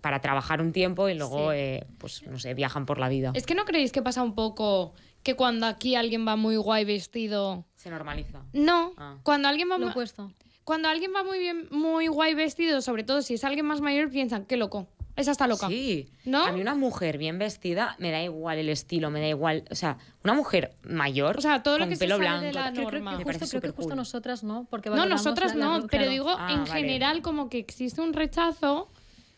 A: para trabajar un tiempo y luego,
B: Sí.
A: eh, pues, no sé, viajan por la vida.
B: Es que no creéis que pasa un poco que cuando aquí alguien va muy guay vestido.
A: Se normaliza.
B: No,
A: Ah.
B: cuando alguien va
D: Lo
B: mu-
D: opuesto.
B: cuando alguien va muy bien, muy guay vestido, sobre todo si es alguien más mayor, piensan, qué loco. Esa está loca.
A: Sí.
B: ¿No?
A: A mí una mujer bien vestida me da igual el estilo, me da igual. O sea, una mujer mayor
B: O sea, todo lo
A: con
B: que se
A: pelo
B: sale
A: blanco.
B: de la
A: tal,
D: Creo, creo
B: norma.
D: que
A: Me
D: justo,
A: parece
D: creo que justo nosotras no, porque
B: No, nosotras
D: la- la-
B: no, pero
D: claro.
B: digo,
A: Ah,
B: en
A: vale.
B: general como que existe un rechazo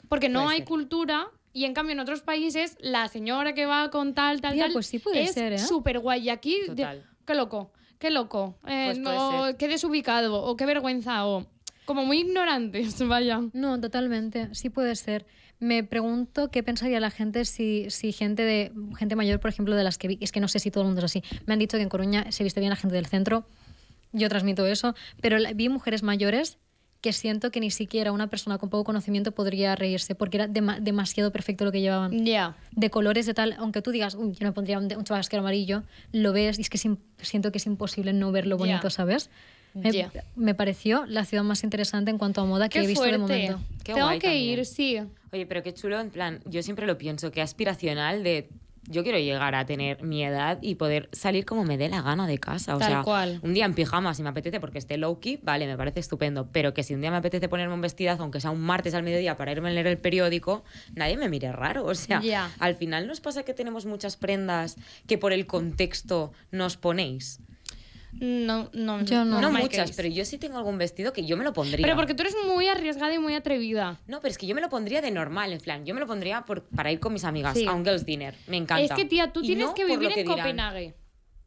B: porque no
A: Puede
B: hay
A: ser.
B: cultura y en cambio en otros países la señora que va con tal, tal,
D: Tía,
B: tal
D: pues sí puede
B: es
D: ser, ¿eh?
B: súper guay y aquí, de-
A: Total.
B: qué loco, qué loco, eh,
A: Pues puede
B: no,
A: ser.
B: qué desubicado o qué vergüenza o como muy ignorantes, vaya.
D: No, totalmente, sí puede ser. Me pregunto qué pensaría la gente si, si gente de gente mayor, por ejemplo, de las que vi, es que no sé si todo el mundo es así. Me han dicho que en Coruña se viste bien la gente del centro. Yo transmito eso, pero la- vi mujeres mayores que siento que ni siquiera una persona con poco conocimiento podría reírse porque era dema- demasiado perfecto lo que llevaban.
B: Ya.
D: de colores de tal, aunque tú digas, uy, yo no me pondría un, un chubasquero amarillo, lo ves y es que es siento que es imposible no verlo bonito,
B: Ya.
D: ¿sabes? Me,
B: Ya.
D: me pareció la ciudad más interesante en cuanto a moda que
B: Qué
D: he visto
B: fuerte.
D: de momento.
A: Qué
B: Tengo
A: guay
B: que
A: también.
B: ir, sí.
A: Oye, pero qué chulo, en plan, yo siempre lo pienso, que aspiracional de yo quiero llegar a tener mi edad y poder salir como me dé la gana de casa. O
B: Tal
A: sea,
B: cual.
A: un día en pijama si me apetece porque esté low key, vale, me parece estupendo. Pero que si un día me apetece ponerme un vestidazo, aunque sea un martes al mediodía para irme a leer el periódico, nadie me mire raro. O sea, al final nos pasa que tenemos muchas prendas que por el contexto nos ponéis.
B: No, no,
D: Yo no.
A: No muchas, pero yo sí tengo algún vestido que yo me lo pondría.
B: Pero porque tú eres muy arriesgada y muy atrevida.
A: No, pero es que yo me lo pondría de normal, en plan, yo me lo pondría por, para ir con mis amigas
B: Sí.
A: a un girls dinner. Me encanta.
B: Es que, tía, tú
A: Y
B: tienes
A: no
B: que vivir
A: que
B: en
A: dirán.
B: Copenhague.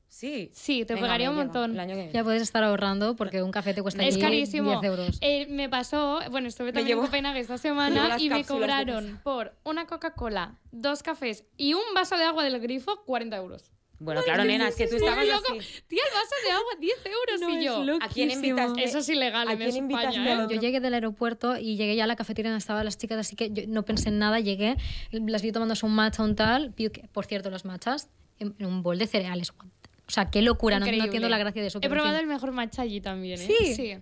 A: Sí.
B: Sí, te
A: Venga,
B: pegaría un montón.
A: que.
D: Ya puedes estar ahorrando porque un café te cuesta
B: Es carísimo.
D: 10 euros.
B: Eh, me pasó, bueno, estuve también
A: llevo-
B: en Copenhague esta semana y me cobraron por una Coca-Cola, dos cafés y un vaso de agua del grifo 40 euros.
A: Bueno, claro, nena, es que tú estabas
B: loco.
A: así.
B: Tía, el vaso de agua 10 euros y yo.
A: ¿A quién invitas?
B: Eso es ilegal
A: ¿A
B: en
A: quién
B: España, ¿eh?
D: Yo llegué del aeropuerto y llegué ya a la cafetería donde estaban las chicas, así que yo no pensé en nada, llegué, las vi tomándose un matcha, un tal, vi que- por cierto, los matchas en, en un bol de cereales. O sea, qué locura, no, no entiendo la gracia de eso.
B: He probado
D: fin.
B: el mejor matcha allí también, ¿eh?
D: Sí.
B: Sí.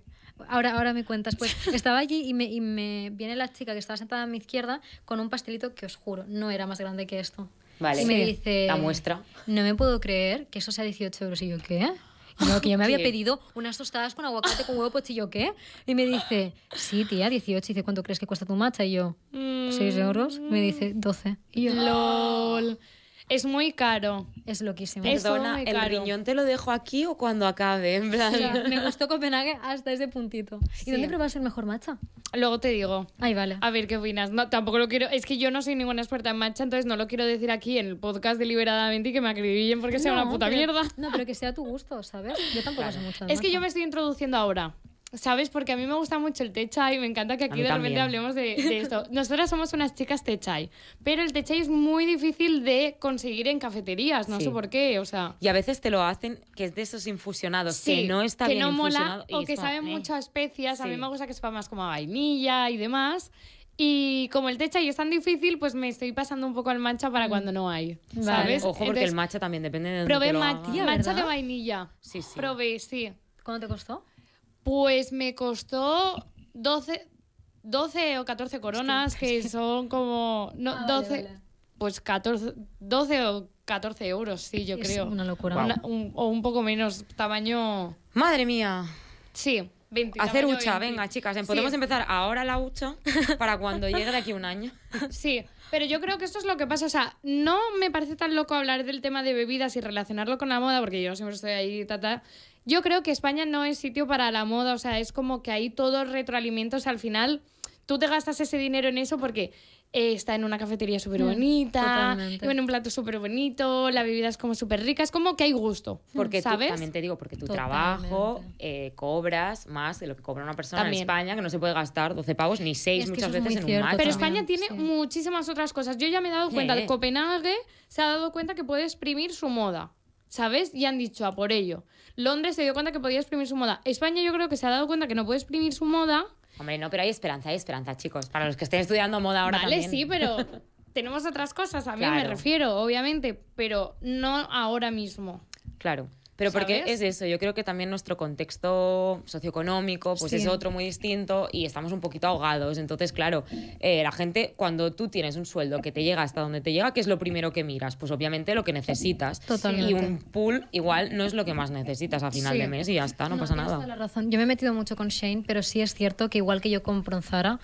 D: Ahora, ahora me cuentas, pues estaba allí y me, y me viene la chica que estaba sentada a mi izquierda con un pastelito que os juro, no era más grande que esto.
A: Vale.
D: Y me
A: Sí.
D: dice...
A: La muestra.
D: No me puedo creer que eso sea 18 euros. Y yo, ¿qué? Y yo, que yo me había pedido unas tostadas con aguacate con huevo pochillo, ¿yo, ¿qué? Y me dice, sí, tía, 18. Y dice, ¿cuánto crees que cuesta tu matcha? Y yo, 6 euros. Me dice, 12. Y yo,
B: LOL. Es muy caro.
D: es loquísimo.
B: Es-
A: Perdona,
B: muy
A: ¿el
B: caro.
A: riñón te lo dejo aquí o cuando acabe? En plan...
D: Sea, me gustó Copenhague hasta ese puntito.
B: Sí.
D: ¿Y dónde pruebas el mejor matcha?
B: Luego te digo.
D: Ay, vale.
B: A ver qué opinas. No, tampoco lo quiero. Es que yo no soy ninguna experta en matcha, entonces no lo quiero decir aquí en el podcast deliberadamente y que me acribillen porque sea
D: No,
B: una puta
D: pero-
B: mierda.
D: No, pero que sea a tu gusto, ¿sabes? Yo tampoco sé mucho de
B: Es que yo me estoy introduciendo ahora. ¿Sabes? Porque a mí me gusta mucho el té chai. Me encanta que aquí de repente hablemos de, de esto. Nosotras somos unas chicas té chai. Pero el té chai es muy difícil de conseguir en cafeterías. No
A: Sí.
B: sé por qué. O sea.
A: Y a veces te lo hacen que es de esos infusionados
B: Sí,
A: que no está
B: que
A: bien
B: no mola
A: infusionado. y
B: o que saben
A: eh.
B: mucho a especias. A mí
A: Sí.
B: me gusta que sepa más como a vainilla y demás. Y como el té chai es tan difícil, pues me estoy pasando un poco al matcha para cuando no hay.
D: Vale.
B: ¿Sabes?
A: Ojo, porque
B: Entonces,
A: el matcha también depende de dónde
B: Probé
A: te lo
B: ma-
A: hagan.
D: Tía,
B: matcha de vainilla.
A: Sí, sí.
B: Probé, sí.
D: ¿Cuánto te costó?
B: Pues me costó 12, 12 o 14 coronas, que son como... No,
D: Ah, vale,
B: 12,
D: vale.
B: pues 14, 12 o 14 euros, sí, yo
D: Es
B: creo.
D: una locura.
A: Guau.
B: Una- un- o un poco menos, tamaño...
A: Madre mía.
B: Sí, 20.
A: Hacer hucha,
B: 20.
A: venga, chicas.
B: Sí.
A: Podemos empezar ahora la hucha para cuando llegue de aquí un año.
B: Sí, pero yo creo que esto es lo que pasa. O sea, no me parece tan loco hablar del tema de bebidas y relacionarlo con la moda, porque yo siempre estoy ahí, tata. Yo creo que España no es sitio para la moda. O sea, es como que ahí todos retroalimentos al final. Tú te gastas ese dinero en eso porque eh, está en una cafetería súper bonita, y en un plato súper bonito, la bebida es como súper rica, es como que hay gusto.
A: Porque tú,
B: ¿sabes?
A: también te digo, porque tu
D: Totalmente.
A: trabajo eh, cobras más de lo que cobra una persona
B: También.
A: en España, que no se puede gastar 12 pavos ni 6
D: Es que
A: muchas veces en un
D: cierto.
A: matcha.
B: Pero
D: También,
B: España tiene
D: sí.
B: muchísimas otras cosas. Yo ya me he dado cuenta,
A: Eh.
B: Copenhague se ha dado cuenta que puede exprimir su moda. ¿Sabes? Y han dicho a por ello. Londres se dio cuenta que podía exprimir su moda. España yo creo que se ha dado cuenta que no puede exprimir su moda.
A: Hombre, no, pero hay esperanza, hay esperanza, chicos. Para los que estén estudiando moda ahora
B: vale,
A: también.
B: sí, pero tenemos otras cosas también, me
A: Claro.
B: refiero, obviamente, pero no ahora mismo.
A: Claro. Pero porque
B: ¿Sabes?
A: es eso, yo creo que también nuestro contexto socioeconómico pues
D: Sí.
A: es otro muy distinto y estamos un poquito ahogados. Entonces, claro, eh, la gente, cuando tú tienes un sueldo que te llega hasta donde te llega, ¿qué es lo primero que miras? Pues obviamente lo que necesitas.
D: Totalmente.
A: Y un pool igual no es lo que más necesitas a final
B: Sí.
A: de mes y ya está, no, pasa nada.
D: la razón. Yo me he metido mucho con Shane, pero sí es cierto que igual que yo compro en Zara,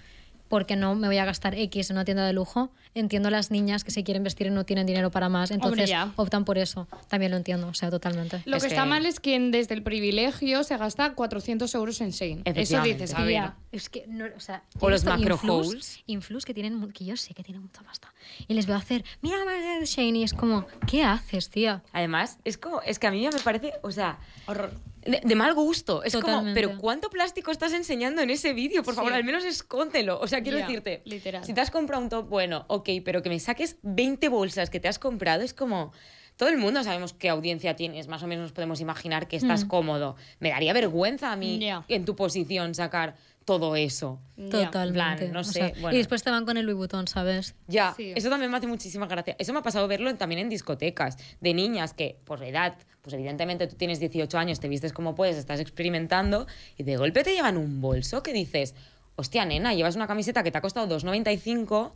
D: porque no me voy a gastar X en una tienda de lujo, entiendo a las niñas que se quieren vestir y no tienen dinero para más, entonces optan por eso. También lo entiendo, o sea, totalmente.
B: Lo
A: Es
B: que, está
A: que-
B: mal es quien desde el privilegio se gasta 400 euros en Shane. Eso
A: Efectivamente.
B: dices, a ver.
D: Es que, no, o sea,
A: O los macro hauls.
D: influs que tienen, que yo sé que tienen mucha pasta. Y les veo hacer, mira, mira, de Shane, y es como, ¿qué haces, tía?
A: Además, es como, es que a mí ya me parece, o sea,
B: Horror.
A: De, de mal gusto. Es como,
D: Totalmente.
A: pero ¿cuánto plástico estás enseñando en ese vídeo? Por favor,
B: Sí.
A: al menos escóndelo. O sea, quiero
B: Ya,
A: decirte,
B: literal.
A: si te has comprado un top bueno, ok, pero que me saques 20 bolsas que te has comprado, es como... Todo el mundo sabemos qué audiencia tienes, más o menos nos podemos imaginar que estás cómodo. Me daría vergüenza a mí,
B: Mm.
A: En tu posición, sacar todo eso.
D: Totalmente.
A: plan, no
D: o
A: sé,
D: sea,
A: bueno.
D: Y después te van con el Louis Vuitton, ¿sabes?
A: Ya,
B: Sí.
A: eso también me hace muchísima gracia. Eso me ha pasado verlo en- también en discotecas, de niñas que por edad, pues evidentemente tú tienes 18 años, te vistes como puedes, estás experimentando y de golpe te llevan un bolso que dices, hostia nena, llevas una camiseta que te ha costado 2,95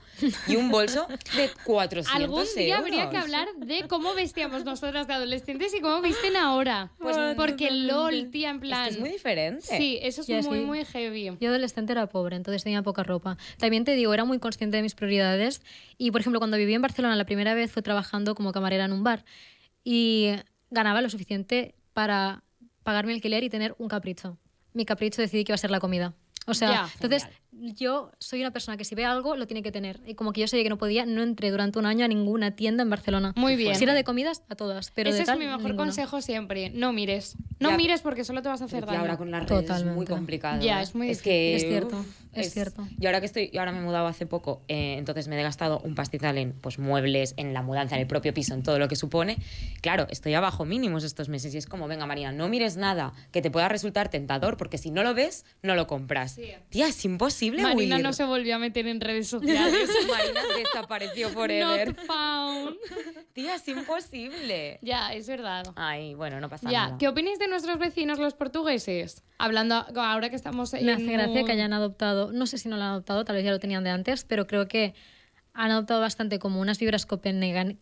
A: y un bolso de 400
B: Algún día
A: euros.
B: habría que hablar de cómo vestíamos nosotras de adolescentes y cómo visten ahora.
A: Pues
B: Porque LOL, tía, en
A: Es
B: plan.
A: que es muy diferente.
B: Sí, eso es
D: Ya,
B: muy,
D: sí.
B: muy heavy.
D: Yo adolescente era pobre, entonces tenía poca ropa. También te digo, era muy consciente de mis prioridades y, por ejemplo, cuando viví en Barcelona la primera vez fue trabajando como camarera en un bar y ganaba lo suficiente para pagar mi alquiler y tener un capricho. Mi capricho decidí que iba a ser la comida. O sea,
B: Ya.
D: entonces yo soy una persona que si ve algo lo tiene que tener. Y como que yo sabía que no podía, no entré durante un año a ninguna tienda en Barcelona.
B: Muy bien.
D: Si era de comidas, a todas. Pero
B: Ese
D: de
B: es mi mejor
D: ninguna.
B: consejo siempre. No mires. No
A: Ya.
B: mires porque solo te vas a hacer
A: Y
B: daño.
A: ahora con las redes es muy complicado.
B: Ya,
A: ¿eh?
B: es muy
A: que,
D: difícil. Es cierto,
A: uf,
D: es cierto.
A: Y ahora que estoy, y ahora me he mudado hace poco, eh, entonces me he gastado un pastizal en pues, muebles, en la mudanza, en el propio piso, en todo lo que supone. Claro, estoy abajo mínimos estos meses y es como, venga Marina, no mires nada que te pueda resultar tentador porque si no lo ves, no lo compras.
B: Sí.
A: Tía, es imposible
B: Marina
A: huir.
B: no se volvió a meter en redes sociales.
A: Marina desapareció forever.
B: Not found.
A: Tía, es imposible.
B: ya, es verdad.
A: Ay, bueno, no pasa
B: Ya,
A: nada.
B: ¿qué opináis de nuestros vecinos los portugueses? Hablando ahora que estamos en
D: Me hace gracia que hayan adoptado, no sé si no lo han adoptado, tal vez ya lo tenían de antes, pero creo que han adoptado bastante como unas vibras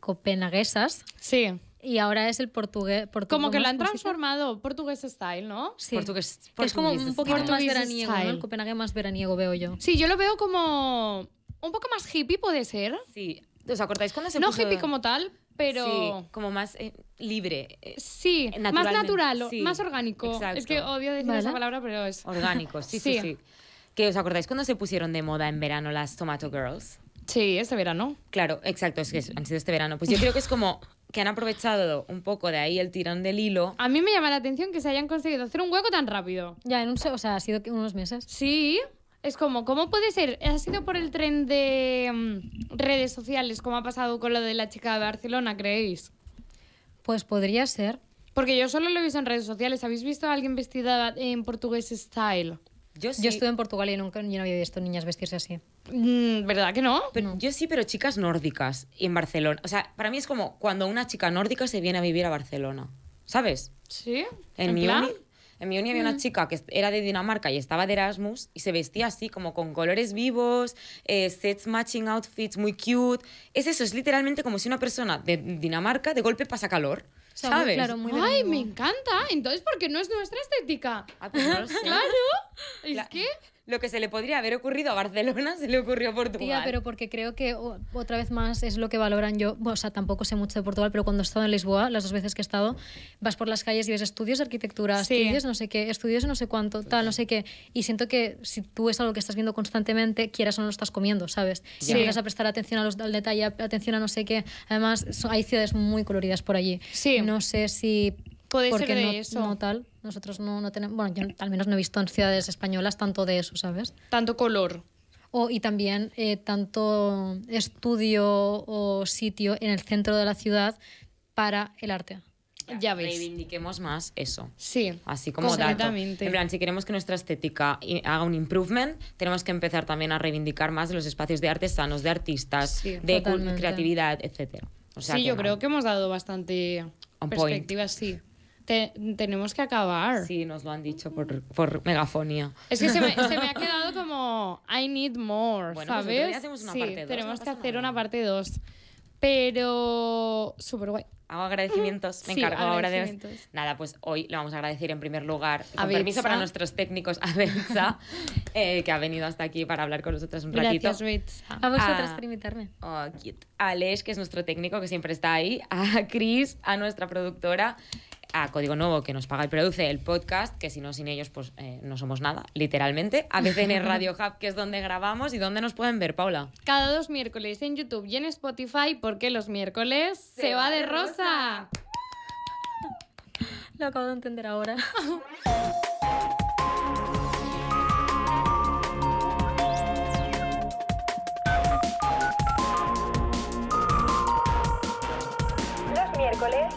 D: copenhaguesas
B: Sí.
D: Y ahora es el portugués.
B: Como que lo han transformado portugués style, ¿no?
D: Sí.
A: Portugués-
D: es como un poquito
B: style.
D: más
B: Portuguese
D: veraniego. El Copenhague más veraniego veo yo.
B: Sí, yo lo veo como un poco más hippie, puede ser.
A: Sí. ¿Os acordáis cuando se
B: No
A: puso-
B: hippie como tal, pero
A: Sí, como más eh, libre. eh,
B: sí, más natural,
A: sí,
B: más orgánico.
A: exacto.
B: Es que odio decir
D: Vale.
B: esa palabra, pero es
A: orgánico. Sí, sí,
B: Sí.
A: sí. ¿Que os acordáis cuando se pusieron de moda en verano las Tomato Girls?
B: Sí, este verano.
A: Claro, exacto, es que han sido este verano. Pues yo creo que es como que han aprovechado un poco de ahí el tirón del hilo.
B: A mí me llama la atención que se hayan conseguido hacer un hueco tan rápido.
D: Ya, en un, se- o sea, ha sido unos meses.
B: Sí, es como, ¿cómo puede ser? ¿Ha sido por el tren de mm, redes sociales, como ha pasado con lo de la chica de Barcelona, creéis?
D: Pues podría ser.
B: Porque yo solo lo he visto en redes sociales. ¿Habéis visto a alguien vestida en portugués style?
A: Yo sí,
D: Yo estuve en Portugal y nunca yo no había visto niñas vestirse así.
B: Mm, ¿Verdad que no?
A: pero, yo sí, pero chicas nórdicas y en Barcelona. O sea, para mí es como cuando una chica nórdica se viene a vivir a Barcelona. ¿Sabes?
B: Sí.
A: En, mi
B: plan?
A: uni, en mi uni había una chica que era de Dinamarca y estaba de Erasmus y se vestía así, como con colores vivos, eh, sets matching outfits muy cute. Es eso, es literalmente como si una persona de Dinamarca de golpe pasa calor.
D: O sea, muy
A: ¿Sabes?
D: claro, muy
B: Ay, me encanta. Entonces, ¿por qué no es nuestra estética?
A: Ah, pues.
B: Claro. Es que...
A: Lo que se le podría haber ocurrido a Barcelona se le ocurrió a Portugal.
D: Tía, pero porque creo que o- otra vez más es lo que valoran yo. Bueno, o sea, tampoco sé mucho de Portugal, pero cuando he estado en Lisboa, las dos veces que he estado, vas por las calles y ves estudios de arquitectura,
B: Sí.
D: estudios no sé qué, estudios de no sé cuánto, tal, no sé qué. Y siento que si tú es algo que estás viendo constantemente, quieras o no lo estás comiendo, ¿sabes? Si
B: Sí.
D: empiezas a prestar atención a los, al detalle, atención a no sé qué. Además, hay ciudades muy coloridas por allí.
B: Sí.
D: No sé si.
B: Puede ser de
D: no,
B: eso.
D: no tal. Nosotros no, no tenemos. Bueno, yo al menos no he visto en ciudades españolas tanto de eso, ¿sabes?
B: Tanto color.
D: O, y también eh, tanto estudio o sitio en el centro de la ciudad para el arte.
B: Ya ves.
A: Reivindiquemos más eso.
B: Sí.
A: Así como dato.
B: completamente.
A: En plan, si queremos que nuestra estética haga un improvement, tenemos que empezar también a reivindicar más los espacios de artesanos, de artistas,
B: Sí,
A: de
D: totalmente.
A: creatividad, etcétera. O sea
B: sí, yo
A: no.
B: creo que hemos dado bastante perspectivas, sí. Te- tenemos que acabar.
A: Sí, nos lo han dicho por, por megafonía.
B: Es que se me, se me ha quedado como I need more,
A: Bueno, pues
B: ¿sabes?
A: día hacemos una
B: sí,
A: parte dos,
B: tenemos
A: no
B: que hacer
A: nada.
B: una parte 2. Pero súper guay.
A: Hago agradecimientos, me
B: Sí,
A: encargo ahora de... Nada, pues hoy le vamos a agradecer en primer lugar,
B: A
A: con permiso para nuestros técnicos, a Betsa, eh, que ha venido hasta aquí para hablar con nosotros un ratito.
B: Gracias, Betsa.
D: A vosotras
A: Ah.
D: por invitarme.
A: Oh, cute. A Alex, que es nuestro técnico, que siempre está ahí. A Chris, a nuestra productora. A Código Nuevo, que nos paga y produce el podcast, que si no, sin ellos, pues eh, no somos nada, literalmente. A BCN Radio Hub, que es donde grabamos y donde nos pueden ver, Paula.
B: Cada dos miércoles en YouTube y en Spotify, porque los miércoles se, va de rosa.
D: Lo acabo de entender ahora.
C: Los miércoles